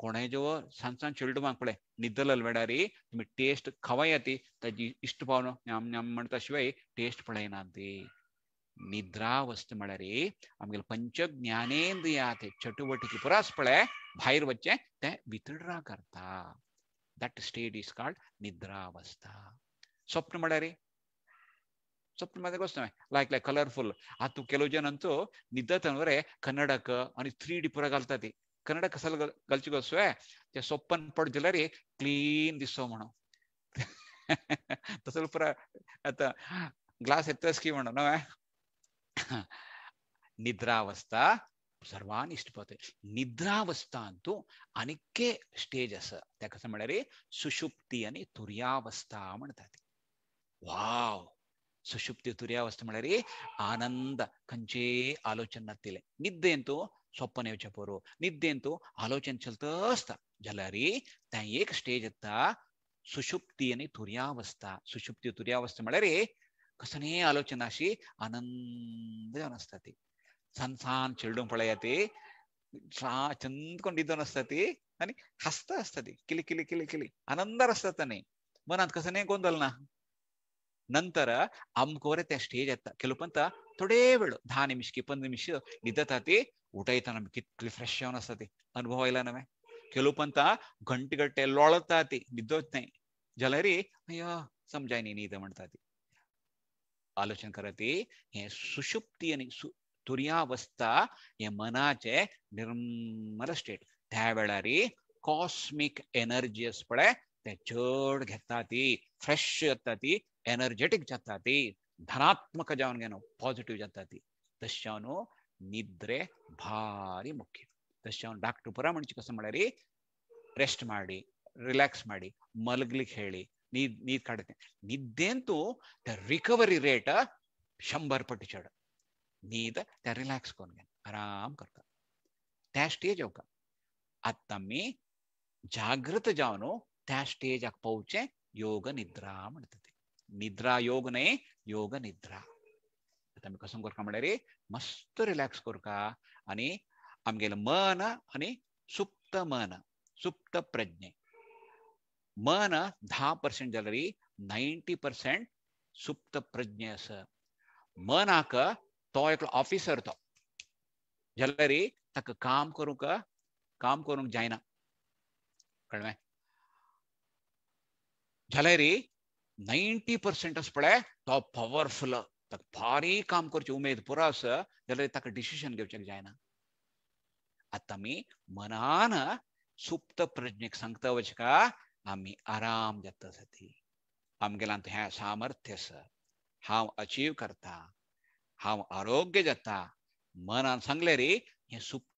कोणे जो सांज सांज चिल्ड माग पळय न्हिद वेळार तुमी टेस्ट खवाय ती ताजी इश्ट पावन म्हणटा शिवाय टेस्ट पळयना ती निद्रावस्थ म्हळ्यार आमगेले पंच ज्ञानेंद्रिया ते चटुवटिके पुरास पळय भायर वच्चे ते वितड्रा करता दॅट स्टेट इज कॉल्ड निद्रावस्था ಸ್ವಪ್ನ ಮಾಡ್ಯಾರಿ? ಸ್ವಪ್ನ ಮಾಡಿದಾಗ ಯೋಚನೆ ಲೈಕ್ ಲೈಕ್ ಕಲರ್ಫುಲ್ ಅದು ಕೆಲವು ಜನ ಅಂತೂ ನಿದ್ದತ್ ತಂದ್ರೆ ಕನ್ನಡಕ ಅನಿ ತ್ರೀ ಡಿ ಪುರ ಕಲ್ತತಿ ಕನ್ನಡಕ ಸಲ ಗಲ್ಚಿಗೋಸ್ವೆ ಸೊಪ್ಪನ್ ಪಡ್ದಿಲ್ಲ ರೀ ಕ್ಲೀನ್ ದಿಸೋಮಣ ಮಣ ತಸಲ್ ಗ್ಲಾಸ್ ಎತ್ತಸ್ಕಿ ಮಣ ನಾವೇ. ನಿದ್ರಾವಸ್ಥಾ ಸರ್ವಾನ್ ಇಷ್ಟಪತ್ತೆ ನಿದ್ರಾವಸ್ಥಾ ಅಂತೂ ಅನಿಕೆ ಸ್ಟೇಜಸ್ ಯಾಕಂದ್ರೆ ಮಾಡ್ಯಾರಿ? ಸುಷುಪ್ತಿ ಅನಿ ತುರ್ಯಾವಸ್ಥಾ ಮಾಡ್ತಾತಿ. ವಾವ್ ಸುಷುಪ್ತಿ ತುರ್ಯಾವಸ್ಥೆ ಮಾಡ್ಯಾರಿ? ಆನಂದ, ಕಂಚೇ ಆಲೋಚನೆ ನತ್ತಿಲೆ ನಿದ್ದೆ ಅಂತೂ ಸೊಪ್ಪನ ಯೋಚನೆ ಪೋರು ನಿದ್ದೆ ಅಂತೂ ಆಲೋಚನೆ ಚಲ್ತಸ್ತ. ಜಲಾರಿ ತಾ ಏಕ ಸ್ಟೇಜ್ ಅತ್ತ ಸುಷುಪ್ತಿಯನಿ ತುರ್ಯಾವಸ್ಥ ಸುಷುಪ್ತಿ ತುರ್ಯಾವಸ್ಥೆ ಮಾಡ್ಯಾರಿ? ಕಸನೇ ಆಲೋಚನಾಶಿ ಆನಂದ ಅನಸ್ತತಿ ಸಣ್ಣ ಸಣ್ಣ ಚೆಲ್ಡು ಪಳೆಯತಿ. ಚಂದ್ಕೊಂಡಿದ್ದು ಅನಸ್ತತಿ అని హస్త వస్తుంది కిలి కిలి కిలి కిలి అనందరస్తతని మన అంత కసనే గొందలనా ನಂತರ ಅಮ್ಕೋರೆ त्या ಸ್ಟೇಜ್ ಎತ್ತ ಕೆಲವೊಂತ ಥೋಡೇ ವೇಳು ದಾ ನಿಮಿಷಕ್ಕೆ ಇಪ್ಪತ್ತು ನಿಮಿಷ ನಿದ್ದತಾತಿ ಊಟ ಐತ ನಮ್ಗೆ ಕಿತ್ಲಿ ಫ್ರೆಶ್ ಅವನ್ ಅಸ್ತತಿ ಅನುಭವ ಇಲ್ಲ ನಮೆ ಕೆಲವೊಂತ ಗಂಟೆಗಟ್ಟೆ ಲೊಳತಾತಿ ನಿದ್ದೋತ್ನೆ ಜಲರಿ ಅಯ್ಯೋ समजाय नी न्हीद म्हणटा ती आलोचन करती हे सुषुप्ती आणि तुर्यावस्था हे मनाचे निर्मल स्टेट त्या वेळार कॉस्मिक एनर्जी आस पळय ते चड घेता ती फ्रेश जाता ती ಎನರ್ಜೆಟಿಕ್ ಚತ್ತಾತಿ ಧನಾತ್ಮಕ ಜಾವನಿಗೇನು ಪಾಸಿಟಿವ್ ಚತ್ತಾತಿ ದಶ್ಯವನು ನಿದ್ರೆ ಭಾರಿ ಮುಖ್ಯ ದಶ್ಯವನು ಡಾಕ್ಟರ್ ಪುರಾಮಣಿಚ ಕೆಲಸ ಮಾಡ್ಯಾರಿ ರೆಸ್ಟ್ ಮಾಡಿ ರಿಲ್ಯಾಕ್ಸ್ ಮಾಡಿ ಮಲಗ್ಲಿಕ್ಕೆ ಹೇಳಿ ನೀರ್ ನೀರ್ ಕಾಡುತ್ತೆ ನಿದ್ದೆಂತೂ ದ ರಿಕವರಿ ರೇಟ್ ಶಂಬರ್ ಪಟ್ಟು ಚಡ ನೀದ ದ ರಿಲ್ಯಾಕ್ಸ್ ಕೊನ್ಗೆ ಆರಾಮ್ ಕರ್ತ ತ್ಯಾ ಸ್ಟೇಜ್ ಅತ್ತಮ್ಮಿ ಜಾಗೃತ ಜಾವನು ತ್ಯಾ ಸ್ಟೇಜ್ ಆಗ ಪೌಚೆ ಯೋಗ ನಿದ್ರಾ ಮಾಡ್ತದೆ निद्रा योग नाही योग निद्रा। मी कसं करता मस्त रिलॅक्स आमगेलं मन सुप्त मन, सुप्त प्रज्ञे। मन धा पर्सेंट जाल्यार नायन्टी पर्सेंट सुप्त प्रज्ञे आसा मनाक तो एकलो ऑफिसर तो। जाल्यार ताका काम करूंक काम करूंक जायना कळ्ळें जाल्यार पर्सेंट आसा पळय तो पॉवरफुल ताका भारी काम करची उमेद पुरो आसा जाल्यार ताका डिसिशन घेवचें जायना. आतां आमी मनान सुप्त प्रज्ञेक सांगता वचका आमी आराम जाता जाती आमगेल्यान हें सामर्थ्य आसा हांव अचीव करता. हांव आरोग्य जाता मनान सांगलें रे, हें सुप्त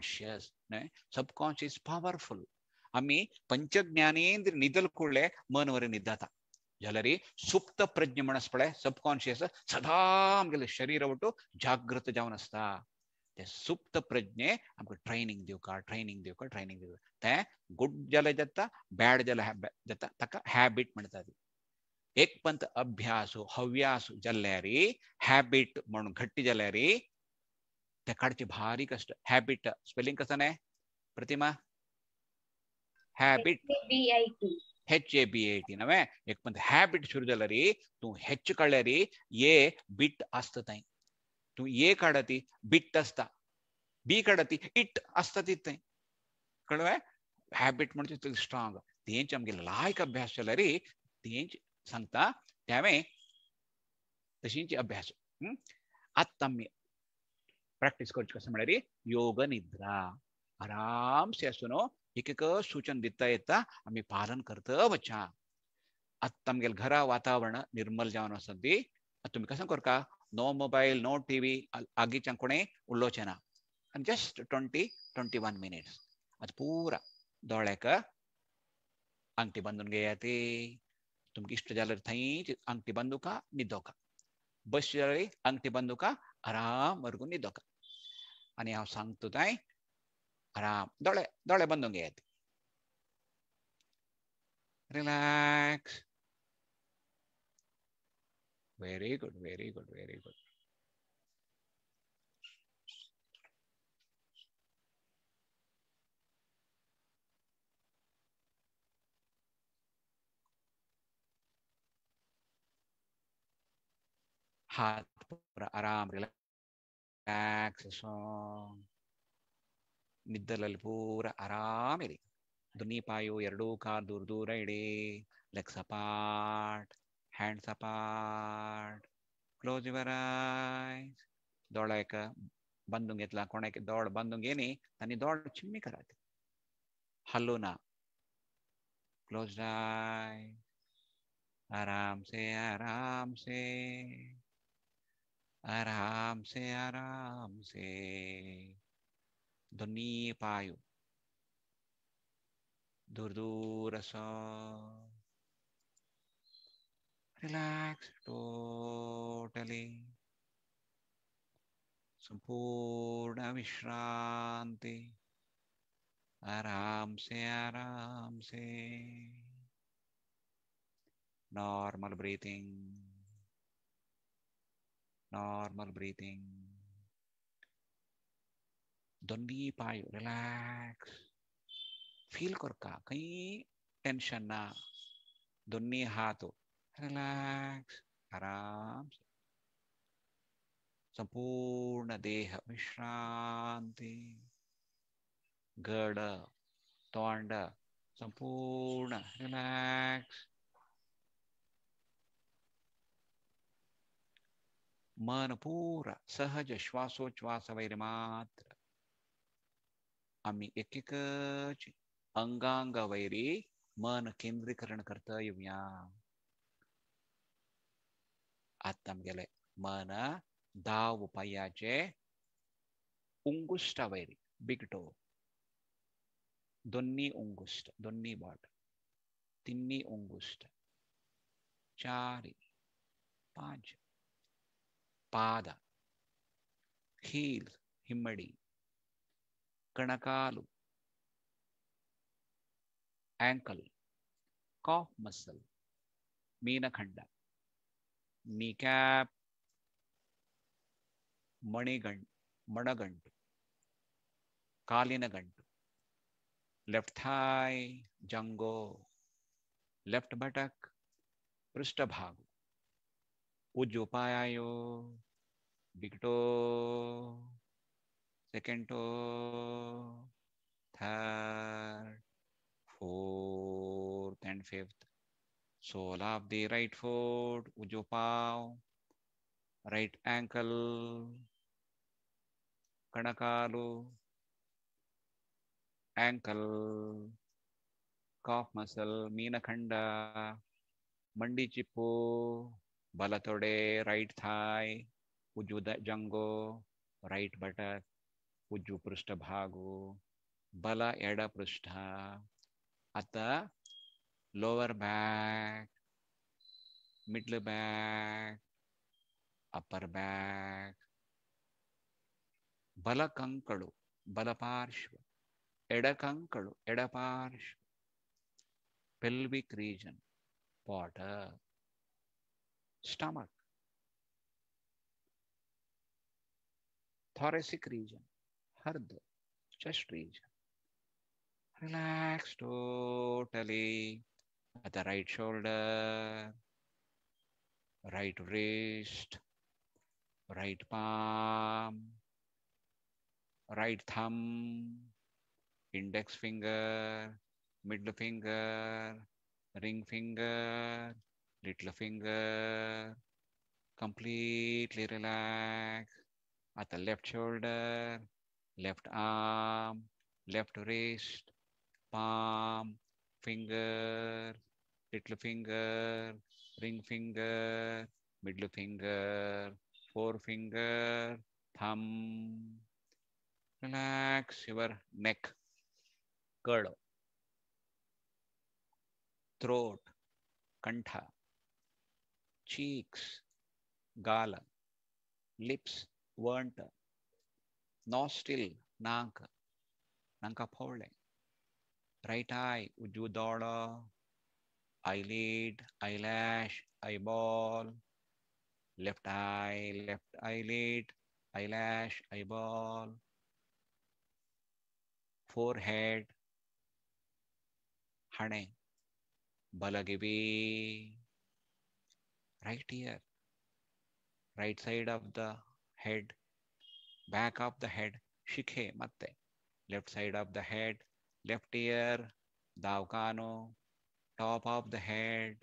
ಸಬ್ಕಾನ್ಶಿಯಸ್ ಸಬ್ಕಾನ್ಶಿಯಸ್ ಪವರ್ಫುಲ್ ಅಮ್ಮಿ ಪಂಚಜ್ಞಾನೇಂದ್ರ ನಿದಲ್ ಕೂಡಲೇ ಮನವರ ನಿದ್ದಾತ. ಜಲರಿ ಸುಪ್ತ ಪ್ರಜ್ಞೆ ಮನಸ್ಪಳೆ ಸಬ್ಕಾನ್ಶಿಯಸ್ ಸದಾ ನಮಗೆ ಶರೀರ ಒಟ್ಟು ಜಾಗೃತ ಜವನಸ್ತಾ. ಸುಪ್ತ ಪ್ರಜ್ಞೆ, ನಮ್ಗೆ ಟ್ರೈನಿಂಗ್ ದಿವಕ ಟ್ರೈನಿಂಗ್ ದಿವಕ ಟ್ರೈನಿಂಗ್ ದಿವಕ. ತೇ ಗುಡ್ ಜಲ ಜತ್ತ ಬ್ಯಾಡ್ ಜಲ ಜತ್ತ ತಕ್ಕ ಹ್ಯಾಬಿಟ್ ಮಾಡ್ತಾ ಏಕ್ ಪಂತ ಅಭ್ಯಾಸು, ಹವ್ಯಾಸು ಜಲ್ಲೇರಿ ಹ್ಯಾಬಿಟ್ ಮಣ್ಣು ಗಟ್ಟಿ ಜಲ್ಲೇರಿ हॅबिट म्हणून घट्ट जाल्यार ते काडचे भारी कष्ट हॅबिट स्पेलिंग कसं नाही Pratima habit B I T H A B A T ನವೆ एक पण हॅबिट सुरू झालं रे तू हेच कळल्या रे ये बिट असत थंय तू ये काढती बिट असता बी काढती इट असता तिथं कळलं हॅबिट म्हणजे स्ट्रॉंग तेंच आमगे लायक अभ्यास केला रे तेंच सांगता त्यावे तशींच अभ्यास हम्म? आत्ता आमी प्रॅक्टिस करची कसं म्हळ्यार योग निद्रा आरामसे आसून एक एक सूचन दिता येता आम्ही पालन करता वचा आत्ता आमगेले घरा वातावरण निर्मल जावन आसा ती तुम्ही कसं करता नो मोबाईल नो टीव्ही आगीच्यान कोणें उलोवचें ना just twenty twenty one minutes आतां पुरा दोळ्याक अंगठी बांदून घेयाती तुमकां इश्ट जाल्यार थंयच अंगठी बांदूका न्हिदोका बस जाल्यार अंगठी बांदूका आराम मरगून न्हिदोका आनी हांव सांगता थंय आराम दोळे दोळे बांदून घेयात relax very good very good very good हात पूरा आराम रिलॅक्स relaxation ನಿದ್ದಲಲ್ಲಿ ಪೂರ ಆರಾಮಿರಿ ದುನಿಪಾಯು ಎರಡೂ ಕಾರ್ ದೂರ ದೂರ ಇಡಿ legs apart hands apart close your eyes ದೊಳಕ ಬಂದುಂಗ್ ಎತ್ಲ ಕೊಣಕ್ಕೆ ದೊಡ್ ಬಂದುಂಗ್ ಏನಿ ತನಿ ದೊಡ್ ಚಿಮ್ಮಿ ಕರಾತಿ ಹಲ್ಲುನ ಕ್ಲೋಸ್ ಆರಾಮ್ ಸೆ ಆರಾಮ್ ಸೆ आराम से आराम से। से दोन्ही दूर दूर असं। Relax, totally. संपूर्ण विश्रांति। आराम से आराम से। Normal breathing. नॉर्मल ब्रीथिंग दोन्ही पाय रिलॅक्स फील करता काही टेन्शन ना दोन्ही हात रिलॅक्स आराम संपूर्ण देह विश्रांती गड तोंड संपूर्ण रिलॅक्स मन पूरा सहज श्वासोच्छ्वास वैर मात्र आम्ही एक एकच अंगांग वैरी मन केंद्रीकरण करता आता आमगेले मन दाव पायाचे उंगुष्टा वैरी बिग टो दोन्ही उंगुष्ट दोन्ही बोट तिन्ही उंगुष्ट चार पाँच पाद हील हिम्मड़ी कणकालु एंकल कॉफ मसल मीनखंड मीकैप मणिगंड मणगंट कालीन लेफ़्ट थाई जंगो लेफ़्ट बटक पृष्ठभागु उज्जोपायायो विकटो second third fourth and fifth sole of the right foot उज्जोपाओ right ankle कणकालो एंकल कॉफ मसल मीनखंड, मंडी चिप्पो ಬಲ ತೊಡೆ ರೈಟ್ ಥಾಯ್ ಉಜ್ಜು ಜಂಗೋ ರೈಟ್ ಬಟಕ್ ಉಜ್ಜು ಪೃಷ್ಠಭಾಗು ಬಲ ಎಡ ಪೃಷ್ಠ ಅತ್ತ lower back middle back upper back ಬಲ ಕಂಕಳು ಬಲಪಾರ್ಶ್ವ ಎಡ ಕಂಕಳು ಎಡಪಾರ್ಶ್ವ pelvic region water, stomach, thoracic region, heart, chest region. Relax totally at the right shoulder, right wrist, right palm, right thumb, index finger, middle finger, ring finger, little finger, completely relax. At the left shoulder, left arm, left wrist, palm, finger, little finger, ring finger, middle finger, forefinger, thumb. Relax your neck, girdle. Throat, kantha, cheeks, gala, lips, vernta, nostril, nanka, nanka pole, right eye, ujudola, eyelid, eyelash, eyeball, left eye, left eyelid, eyelash, eyeball, forehead, hane, balagi right here right side of the head back of the head shikhe matte left side of the head left ear davkano top of the head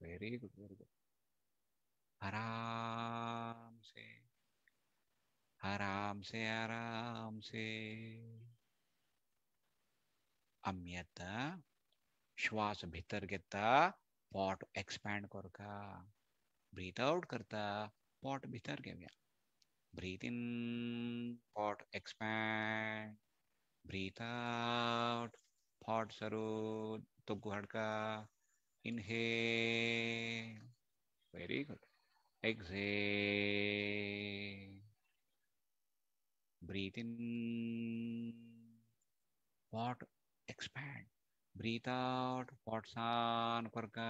very good very good aram se aram se aram se अम्यता श्वास भीतर घेता पॉट एक्सपैंड करू का ब्रीथ आउट करता, पॉट भीतर घेऊया ब्रीथ इन पॉट एक्सपॅन्ड ब्रीथ आउट पॉट सरू तुग्गु हडका inhale very good exhale, breathe in pot expand. Breathe out pot san karka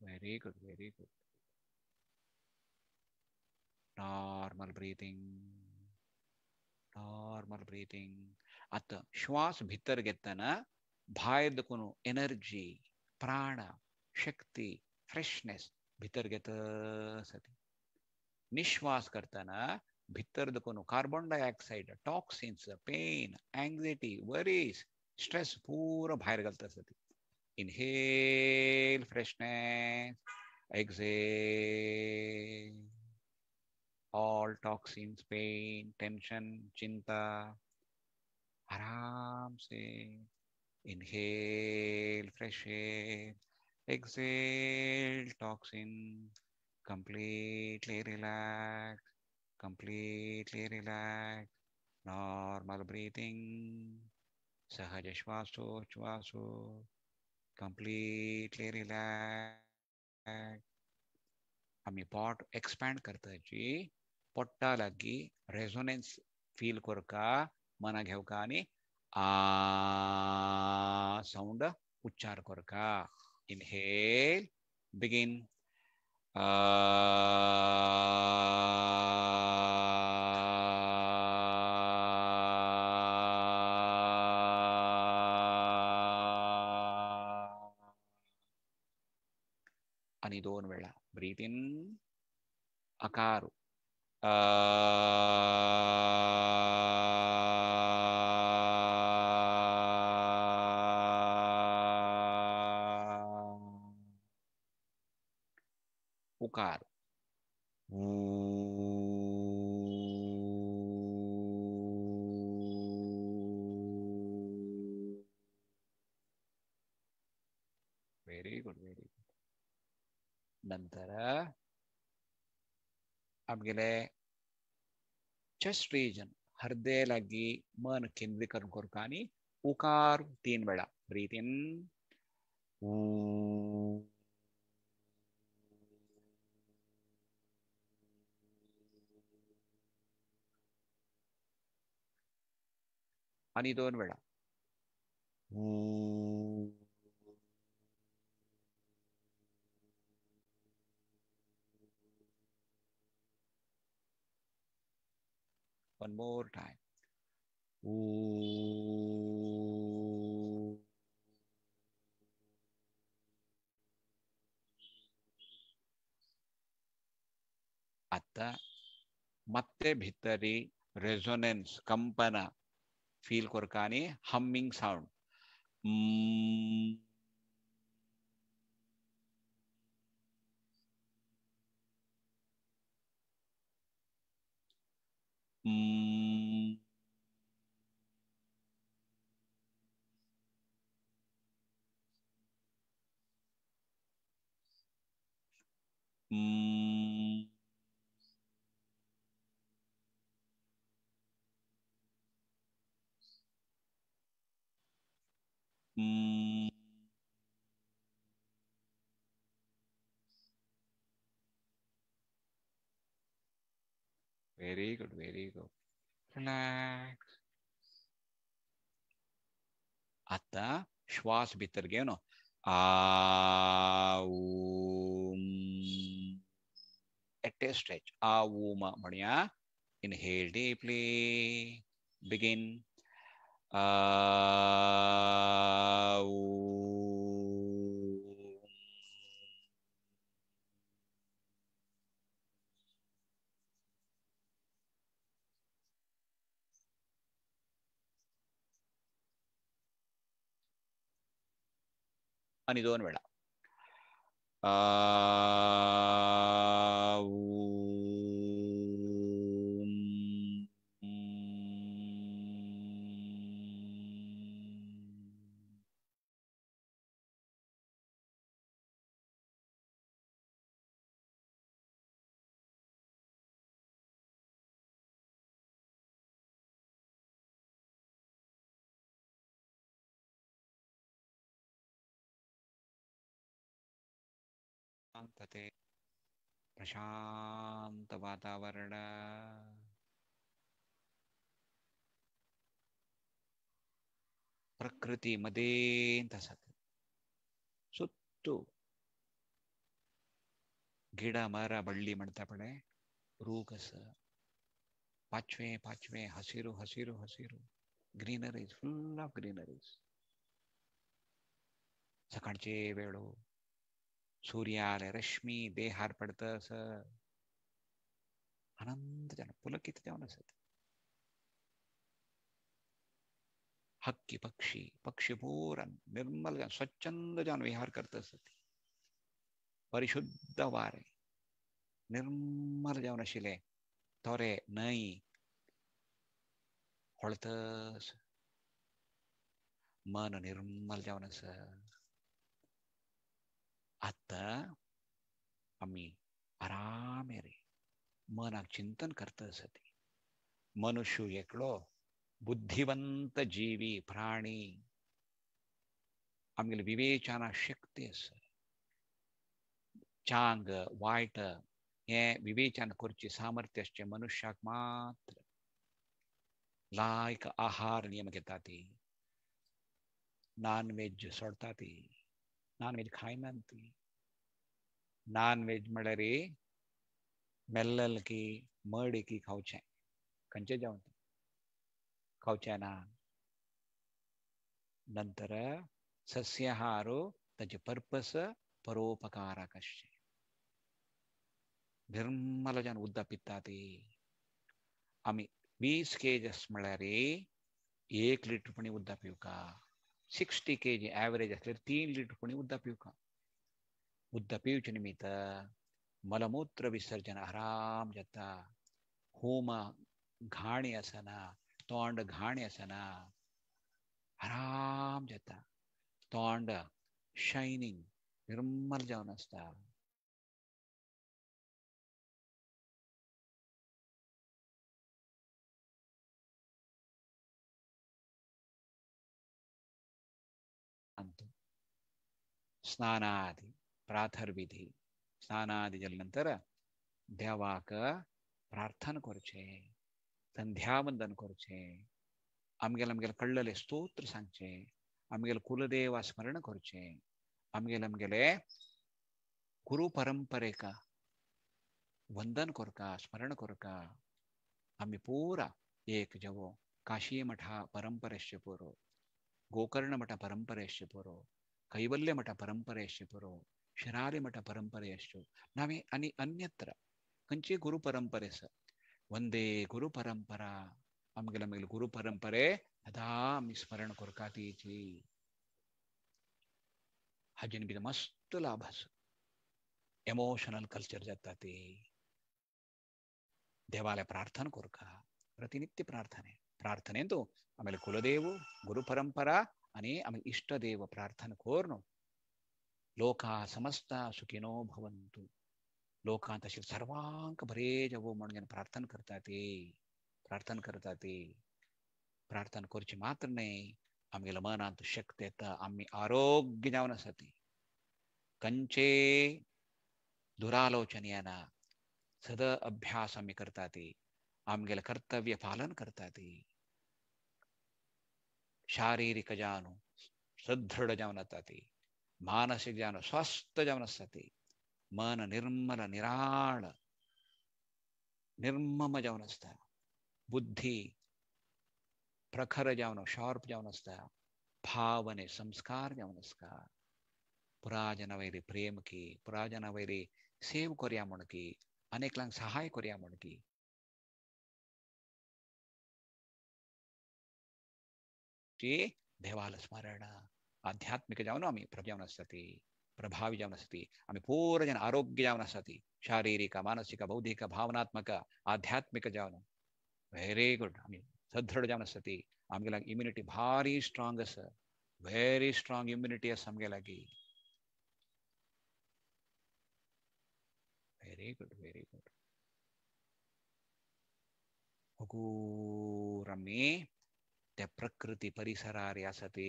very good very good normal breathing normal breathing आता श्वास भीतर घेताना भायर देखून एनर्जी प्राण शक्ती फ्रेशनेस भितर घेत सती निश्वास करताना भितर देखून carbon dioxide toxins pain anxiety worries stress पूरा भायर घालता inhale freshness exhale all toxins, pain, tension, चिंता आराम से fresh air exhale toxin, completely relax. Completely relax. Normal breathing. सहज श्वासोच्छ्वासो completely relaxed आम्ही पॉट एक्सपॅन्ड करताची पोट्टा लागी रेझोनेन्स फील करका मना घेवका आणि आ साऊंड उच्चार करका इनहेल बिगिन అని దోన్ వెళ్ళ బ్రీత్ ఇన్ అకారు ఆ आमगेले चेस्ट रिजन हृदय लागी मन केंद्रीकरण आणि उकार तीन वेळा ब्रीथ इन दोन वेळा One more time. Ooh. अतः मत्ते भितरी रेजोनेंस कंपना feel कोरकानी humming sound mm. うん。うん。うん。Very good, very good. Relax. आता श्वास भीतर घेऊन आ एकटे स्ट्रेच आ ऊम इनहेल डीपली बिगिन आ അനിതോൻ വേള ആ ಪ್ರಶಾಂತ ವಾತಾವರಣ. ಪ್ರಕೃತಿ ಮದೇಂತ ಸುತ್ತು. ಗಿಡ, ಮರ, ಬಳ್ಳಿ ಮಡ್ತಪಡೆ ರೂಗಸ. ಪಾಚ್ವೆ ಪಾಚ್ವೆ, ಹಸಿರು ಹಸಿರು ಹಸಿರು. ಗ್ರೀನರೀಸ್ ಫುಲ್ ಆಫ್ ಗ್ರೀನರೀಸ್ ಸಕಾಣಚೇ ವೇಳು सूर्याला रश्मी देहार पडत अस आनंद जाण पुलकित जावन असत हक्की पक्षी पक्षी पूरन निर्मल जावन स्वच्छंद जावन विहार करत असत परिशुद्ध वारे निर्मल जावन आशिल्ले तोरे न्हंय ಹೊಳ್ತಸ್ मन निर्मल जावन आसा आम्ही आराम रे. मनाक चिंतन करता मनुष्य एकलो, बुद्धिवंत जीवी, प्राणी. आमगेले विवेचना शक्ती चांग वायट हे विवेचन करची सामर्थ्य असचे मनुष्याक मात्र. लायक आहार नियम घेता ती. नॉन वेज सोडता ती. नॉन वेज खायना ती नॉन वेज म्हळ्यार मेल्लल की मड की खावचें खंयचें जेवण खावचें ना ನಂತರ ಸಸ್ಯಾಹಾರು ताचे पर्पस परोपकारक अशें निर्मल जावन उदक पिता ती आमी वीस केजीस म्हळ्यार एक लिटर पणी उदक पिवका सिक्स्टी केजी एवरेज असल्यार तीन लिटर पणी उदक पिवका उदक पिवचे निमित्त मलमूत्र विसर्जन, आराम जता होम घाणी आसना तोंड घाणी आसना आराम जता तोंड शाइनिंग निर्मल जावन आसता ಸ್ನಾನಾದಿ प्राथर्विधी स्नानादी नंतर देवाक प्रार्थना करचे संध्यावंदन करचे आमगेले आमगेले कळलेले स्तोत्र सांगचे आमगेले कुलदेवा स्मरण करचे आमगेले आमगेले गुरु परंपरेक वंदन करका स्मरण करका आमी पुरा एक जेवो काशी मठा परंपरेचे पुरो गोकर्ण मठ परंपरेचे पुरो ಕೈವಲ್ಯ ಮಠ ಪರಂಪರೆಯಶಿಪರೋ ಶಿರಾರಿ ಮಠ ಪರಂಪರೆಯಷ್ಟು. ನಾವೇ ಅನಿ, ಅನ್ಯತ್ರ. ಕಂಚಿ ಗುರು ಪರಂಪರೆ ಸ. ಒಂದೇ ಗುರು ಪರಂಪರ. ಅಮಗಿಲ ನಮಗೆ ಗುರು ಪರಂಪರೆ. ಅದಾ ಸ್ಮರಣ ಕೊರ್ಕಾತೀಚಿ ಹಾಜಿನ ಬಿದ ಮಸ್ತ್ ಲಾಭ ಎಮೋಷನಲ್ ಕಲ್ಚರ್ ಜತ್ತತಿ. ದೇವಾಲಯ ಪ್ರಾರ್ಥನೆ ಕೊರಕ. ಪ್ರತಿನಿತ್ಯ ಪ್ರಾರ್ಥನೆ. ಪ್ರಾರ್ಥನೆ ಎಂದು ಆಮೇಲೆ ಕುಲದೇವು, ಗುರು ಪರಂಪರಾ అని ఆమె ఇష్టదేవ ప్రార్థన కోరును లోకా సమస్త సుఖిनो भवन्तु। लोकांतशील सर्वांक भरे जवो म्हणून ज्ञान प्रार्थना करतात ते प्रार्थना करतात ते प्रार्थना करूची मात्र नाही आमगेल्या मनांत शक्त येता आम्ही आरोग्य जावन आसाती कंचे दुरालोचन येना सद अभ्यास आम्ही करतात ते कर्तव्य पालन करतात ಶಾರೀರಿಕಜಾನು ಸದೃಢಜವನತತಿ ಮಾನಸಿಕಜಾನು ಸ್ವಸ್ಥಜವನಸ್ತತಿ ಮನ ನಿರ್ಮಲ ನಿರಾಳ ನಿರ್ಮಮ ಜವನಸ್ಥ ಬುದ್ಧಿ ಪ್ರಖರ ಜವನ ಶಾರ್ಪ್ ಜವನಸ್ಥ ಭಾವನೆ ಸಂಸ್ಕಾರ ಜವನಸ್ಥ పురాజనవైరి ప్రేమకి పురాజనవైరి సేవ్ కొరియా మనకి అనేకలంగా సహాయ కొరియా మనకి ती प्रभावी जावन आसता ती आमी पूर्ण जन आरोग्य जावन आसता ती शारीरिक, मानसिक, बौद्धिक, भावनात्मक आध्यात्मिक जावन व्हेरी गुड आमी सदृढ जावन आसता ती आमगे लागी इम्युनिटी भारी स्ट्रॉंग आसा व्हेरी स्ट्रॉंग इम्युनिटी आसा आमगे लागी। व्हेरी त्या प्रकृती परिसरार आसा ती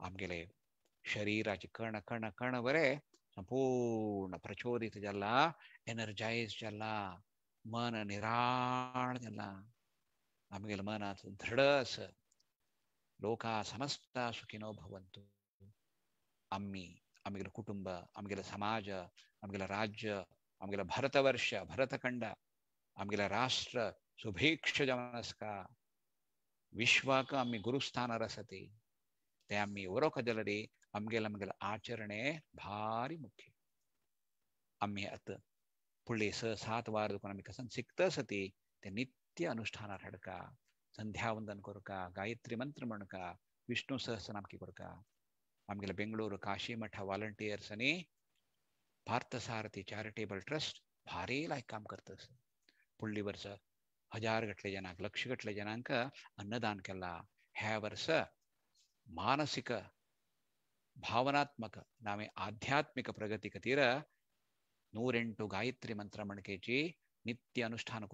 आमगेले कण कण कण बरे संपूर्ण प्रचोदित जाला एनर्जायज जाला मन निराळ जाला आमगेले मनात दृढ लोका समस्ता सुखिनो भवंतु. आम्ही आमगेले कुटुंब आमगेले समाज आमगेले राज्य आमगेले भारतवर्ष, भरतखंड आमगेले राष्ट्र सुभिक्ष जावन ವಿಶ್ವಕ್ಕೆ ಅಮ್ಮಿ ಗುರುಸ್ಥಾನ ರಸತಿ. ತೆ ಅಮ್ಮಿ ಓರೋ ಕದಲಡಿ ಅಮ್ಗೆಲ್ಲ ನಮಗೆಲ್ಲ ಆಚರಣೆ ಭಾರಿ ಮುಖ್ಯ. ಅಮ್ಮಿ ಅತ್ ಪುಳ್ಳಿ ಸ ಸಾತ್ ವಾರದಕ್ಕೂ ನಮಗೆ ಕಸನ್ ಸಿಕ್ತ ಸತಿ ते नित्य अनुष्ठानार हडका संध्यावंदन कोरका गायत्री मंत्र म्हणका विष्णू सहस्रनामकी कोरका आमगेले बेंगळूर काशी मठा व्हॉलंटियर्स आणि भारत सारथी चॅरिटेबल ट्रस्ट भारी लायक काम करतस फुडली वर्स हज़ार गटले जन लक्ष गटले जनाक अन्नदान के वर्ष मानसिक भावनात्मक नामे आध्यात्मिक प्रगति के तीर नूरे गायत्री मंत्र मणकेचि नित्य अनुष्ठान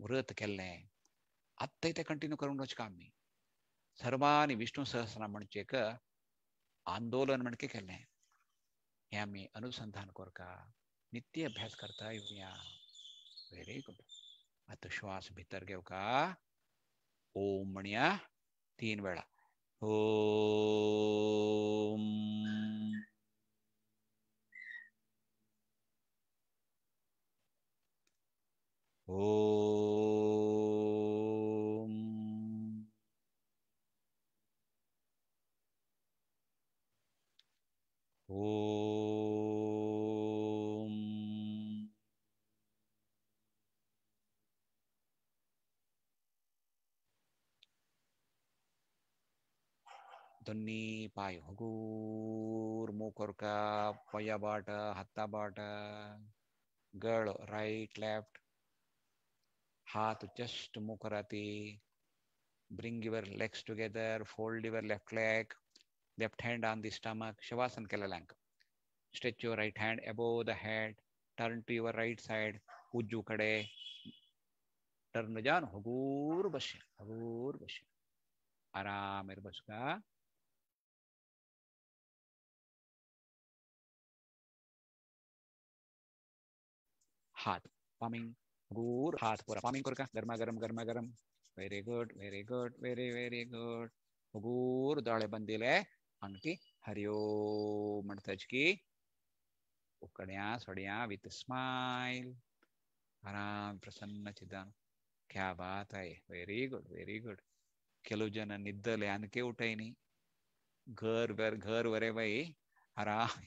व्रत के अत कंटिन्ू कर सर्वा विष्णु सहस्र मणचेक आंदोलन मणके के अनुसंधान कोरका नित्य अभ्यास करता वेरी ಮತ್ತು ಶ್ವಾಸ ಭೀತರ್ ಗೆವ್ಕಾ ಓಂ ಮಣಿಯ ತೀನ್ ವೇಳ ಓಂ. ಓಂ. ಓಂ. दोन्ही पाय हगूर मोकोरका पया बाट हत्ता बाट गळ राईट लेफ़्ट हात जस्ट मोकराती bring your legs together fold your left leg left hand on the stomach shavasana kelalanga stretch your right hand above the head turn to your right side उजू कड़े टर्न जान हगूर बसे हगूर बसे आराम हाथ पामिंग हगूर हाथ पूरा पामिंग करका गर्मा गरम गर्मा गरम very good very good very very good हगूर दाळे बंदिले आणखी हरिओ म्हणताच की उकड्या सोड्या विथ स्माइल ಆರಾಮ್ ಪ್ರಸನ್ನಚಿದ್ದಾನು ಕ್ಯಾ ಬಾತ್ ಆಯ್ ವೆರಿ ಗುಡ್ ವೆರಿ ಗುಡ್ ಕೆಲವು ಜನ ನಿದ್ದಲೆ ಅನ್ಕೆ ಊಟೈನಿ ಘರ್ ಬೇರ್ ಘರ್ ವರೆ ಬೈ ಆರಾಮ್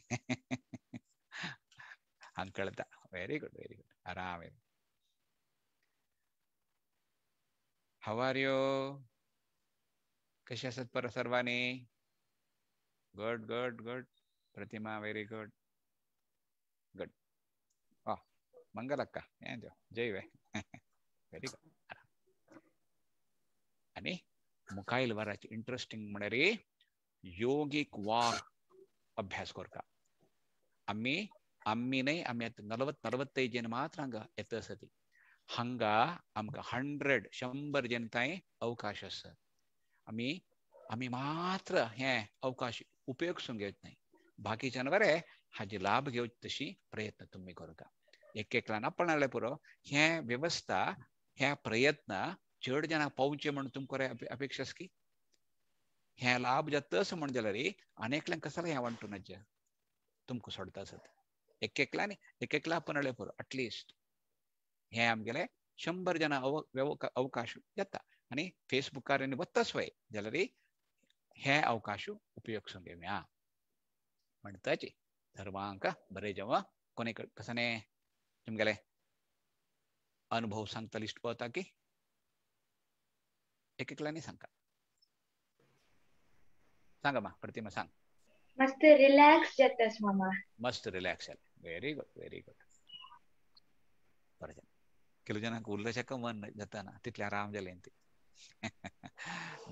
ಅನ್ಕೊಳ್ತಾ ವೆರಿ ಗುಡ್ ವೆರಿ ಗುಡ್ ಆರಾಮ್ How are you? कशी असत पर सर्वांनी good good good Pratima very good good मंगलक्का ಏನ್ ಜೈವೆ ವೆರಿ ಗುಡ್ आणि मुखाईल वराची इंटरेस्टिंग म्हणरी योगिक वाक अभ्यास करता आम्ही ಅಮ್ಮಿನೇ ಅಮ್ಮಿ ಆಯ್ತು ನಲವತ್ ನಲವತ್ತೈದು ಜನ ಮಾತ್ರ ಹಂಗ ಎತ್ತಸತಿ ಹಂಗ ಅಮ್ಕ ಹಂಡ್ರೆಡ್ ಶಂಬರ್ ಜನ ತಾಯಿ ಅವಕಾಶ ಸರ್ आमी आमी मात्र हे अवकाश उपयोग सून घेवच न्हय बाकीच्यान बरे हाजे लाभ घेवच तशी प्रयत्न तुम्ही करता एक एकल्यान आपणाले पुरो हे व्यवस्था हे प्रयत्न चड जाणांक पावचे म्हण तुमकां अपेक्षा की हे लाभ जाता असं म्हण जाल्यार अनेकल्यांक कसाला हे वांटून तुमकां सोडता आसत एक एकल्यानी एक एकल्या आपणाले पुरो अटलिस्ट हे आमगेले जना अव अवकाश जाता आनी फेसबुकार वत्ताच वय जाल्यार हे अवकाश उपयोगसून घेवया म्हणटाची सर्वांक बरें जेव्हा कोणे कसाने तुमगेले अनुभव सांगता लिस्ट पावता की एक एकल्यानी सांगा सांगा मा प्रतिमा सांग मस्त रिलॅक्स जातास मामा मस्त relax जाले व्हेरी गुड व्हेरी गुड बरें ಕೆಲವು ಜನಕ್ಕೆ ಉಲ್ಲಸಕ್ಕೆ ಮನ್ ಜತಾನ ತಿಟ್ಲೆ ಆರಾಮ್ ಜಲೆ ಅಂತಿ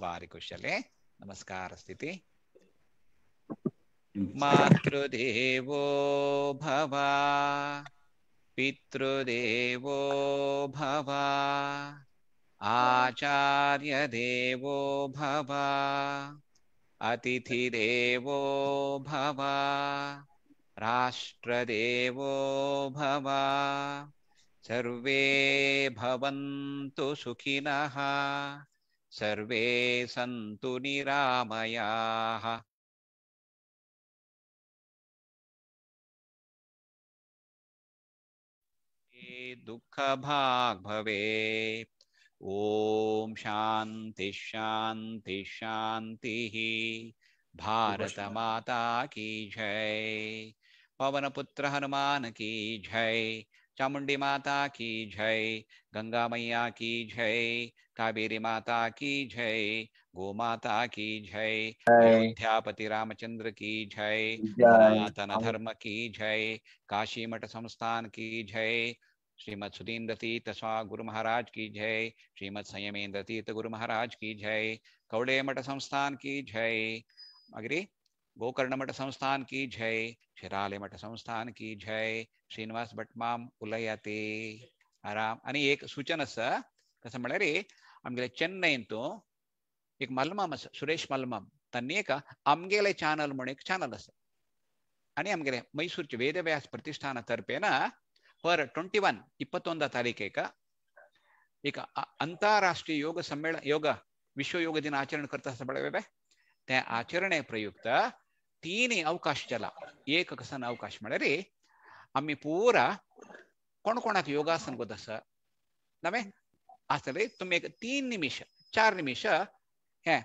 ಭಾರಿ ಖುಷಿಯಲ್ಲೇ ನಮಸ್ಕಾರ ಸ್ಥಿತಿ ಮಾತೃದೇವೋ ಭವ पितृदेवो भव आचार्यदेवो भव अतिथिदेवो भव राष्ट्रदेवो भव सर्वे भवन्तु सुखिनः सर्वे सन्तु निरामयाः। दुःख भाग भवे ओम शांति शांति शांति भारत माता की जय। पवन पुत्र हनुमान की जय चामुंडी माता की जय गंगा मैया की जय कावेरी माता की जय गो माता की जय अयोध्यापति रामचंद्र की जय सनातन धर्म की जय काशी मठ संस्थान की जय श्रीमद सुधीन्द्र तीर्थ स्वा गुरु महाराज की जय श्रीमद संयमेंद्र तीर्थ गुरु महाराज की जय कौड़े मठ संस्थान की जय अग्री गोकर्ण मठ संस्थान की जय शिराले मठ संस्थान की जय श्रीनिवास भटमाम उलयते आराम आणि एक सूचना आसा कसं म्हळ्यार आमगेले चेन्नईन तो एक मल्माम आसा सुरेश मल्माम त्यांनी एका आमगेले चॅनल म्हणून एक चॅनल आसा आणि आमगेले मैसूरचे वेदव्यास प्रतिष्ठानातर्फे ना पर ट्वेंटी वन ಇಪ್ಪತ್ತೊಂದ ತಾರೀಕಿಗೆ एक अंतरराष्ट्रीय योग संमेलन योग विश्व योग दिन आचरण करता पडवे त्या आचरणे प्रयुक्त तीन अवकाश चला एक कसन अवकाश म्हळ्यार आम्ही पुरा कोण कोणाक योगासन आसा नवे आसतले तुम्ही तीन निमिष, चार निमिष, हे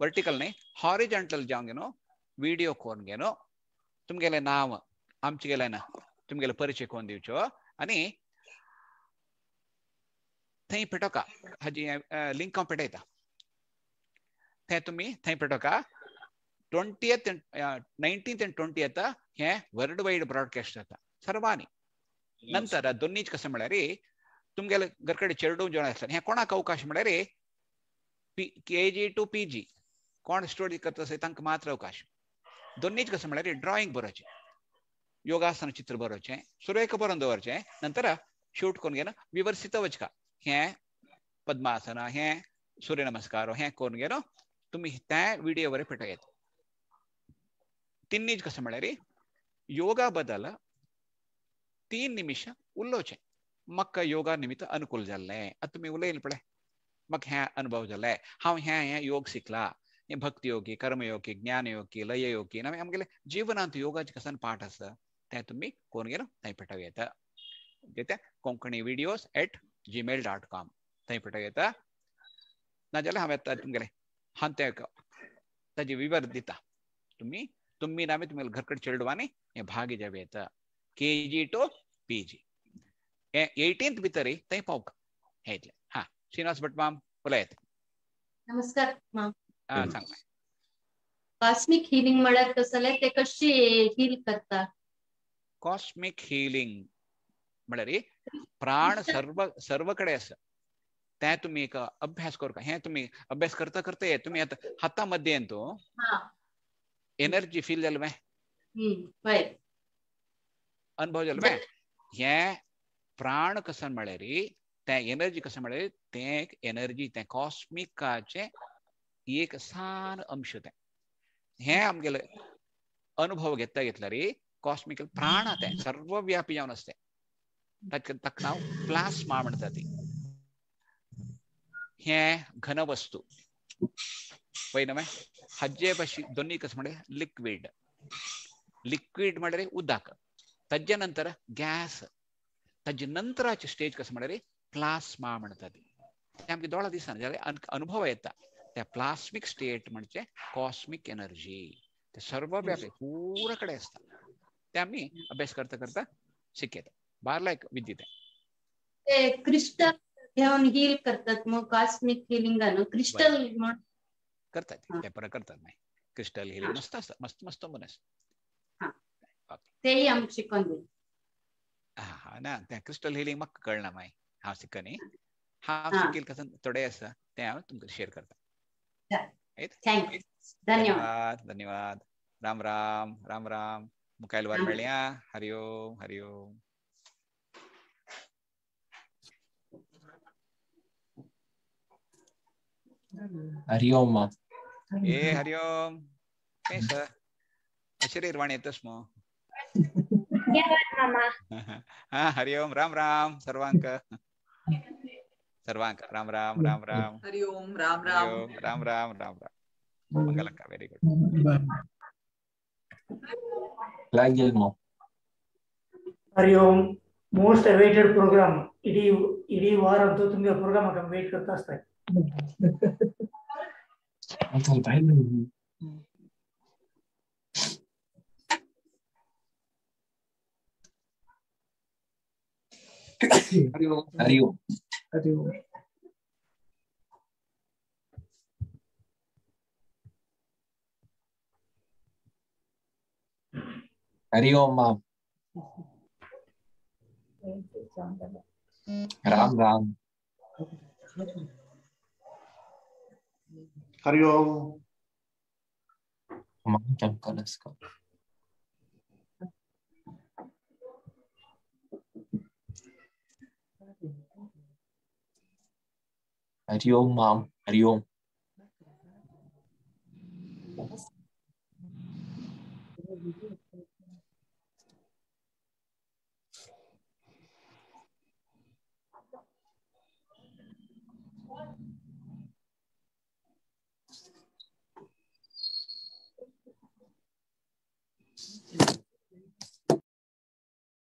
वर्टिकल न्ही हॉरिजॉन्टल जावंक न्हू व्हिडिओ कोन घेनो तुमगेले नाव, आमचे ना तुमगेले परिचय कोण दिवच्यो आनी थंय पेटोवका हाजी लिंक पेटयता थंय तुमी थंय पेटोवका twentieth नैन्टीन्थ and twentieth hey world wide broadcast जाता सर्वांनी नंतर दोनीच कशें म्हळ्यार तुमगेले घर कडेन चेडूं जेवण आसता हे कोणाक अवकाश म्हळ्यार के जी टू पी जी कोण स्टडी करता आसता तांकां मात्र अवकाश दोनीच कशें म्हळ्यार ड्रॉइंग बरोवचें योगासन चित्र बरोवचें सुरेख बरोवन दवरचें नंतर शूट करून घेवन विवर्सित वचका हे पद्मासन हे सूर्य नमस्कार हे करून घेवन तुमी त्या व्हिडिओ वर तिन्नीच कशें म्हळ्यार योगा बद्दल तीन निमिश उलोवचें म्हाका योगा निमित्त अनुकूल जाल्लें आतां तुमी उलयलें पळय म्हाका हें अनुभव जाले हांव हें हें योग हें भक्ती योगी कर्मयोगी ज्ञान योगी लय योगी नवे आमगेले जिवनांत योगाचे कसन पाठ आसा तें तुमी कोण गेलो थंय पेटव येता येता Konkani videos at Gmail dot com थंय पेटव येता नाजाल्यार हांव येता तुमगेले हांव तें ताजे विवर दिता तुमी चेडवांनी हें भाग घेवं येता के जी टू पी जी हें एटीन्थ भितर थंय पावका हें इतलें। श्रीनिवास भट माम उलयत नमस्कार माम। हा सांग कॉस्मिक हिलिंग कसले ते कशी हील करता? कॉस्मिक हिलिंग म्हळ्यार प्राण सर्व सर्व कडे आसा तें तुमी एक अभ्यास करता हें तुमी अभ्यास करता करता हे तुमी आतां हाता मध्ये तो एनर्जी फील जालें मॅ। हम्म अनुभव जालो मॅ। हें प्राण कसन म्हळ्यार तें एनर्जी कशें म्हळ्यार तें एक एनर्जी तें कॉस्मिकाचें एक सान अंश तें। हें आमगेले अनुभव घेता घेतल्यार कॉस्मिक प्राण तें सर्वव्यापी जावन आसता ताका ताका नांव प्लास्मा म्हणटा ती। हें घन वस्तू पळयना माय हाजे भाशी दोनी कशें म्हळ्यार लिक्वीड लिक्वीड म्हळ्यार उदक ताजे नंतर गॅस ताजे नंतराचे स्टेज कशें म्हळ्यार प्लास्मा म्हणटा ती तें आमगे दोळा दिसना जाल्यार अनुभव येता त्या प्लास्मिक स्टेट म्हणजे कॉस्मिक एनर्जी ते सर्वव्यापी पुरा कडेन आसता ते आमी अभ्यास करता करता शिकयता बारला एक विद्या तें ते क्रिस्टल घेवन हील करतात मग कॉस्मिक हिलिंगान क्रिस्टल म्हण करतात लेपरा करतात नाही. क्रिस्टल हिल मस्त असतात मस्त मस्त बनस तेही शिकवून हा ना त्या क्रिस्टल हिलिंग मग कळणार माय हा शिकणे हा शिकेल कसं थोडे असं ते आम्ही तुमकां शेअर करता धन्यवाद. धन्यवाद राम राम राम राम. मुकायल वार मेळया हरिओम हरिओम हरिओम ए हरि ओम कैसा शरीर वाणी येतोस मग हा हरि ओम राम राम सर्वांक सर्वांक राम राम राम राम हरि ओम राम राम राम राम राम राम मंगलंका व्हेरी गुड लागेल मग Hari Om most awaited programme ED इडी वार अंतो तुम्ही प्रोग्राम वेट करत असताय असतात आता बाहेर हरि ओम हरि ओम हरि ओम हरि ओम माम राम राम हरिओम माम हरिओम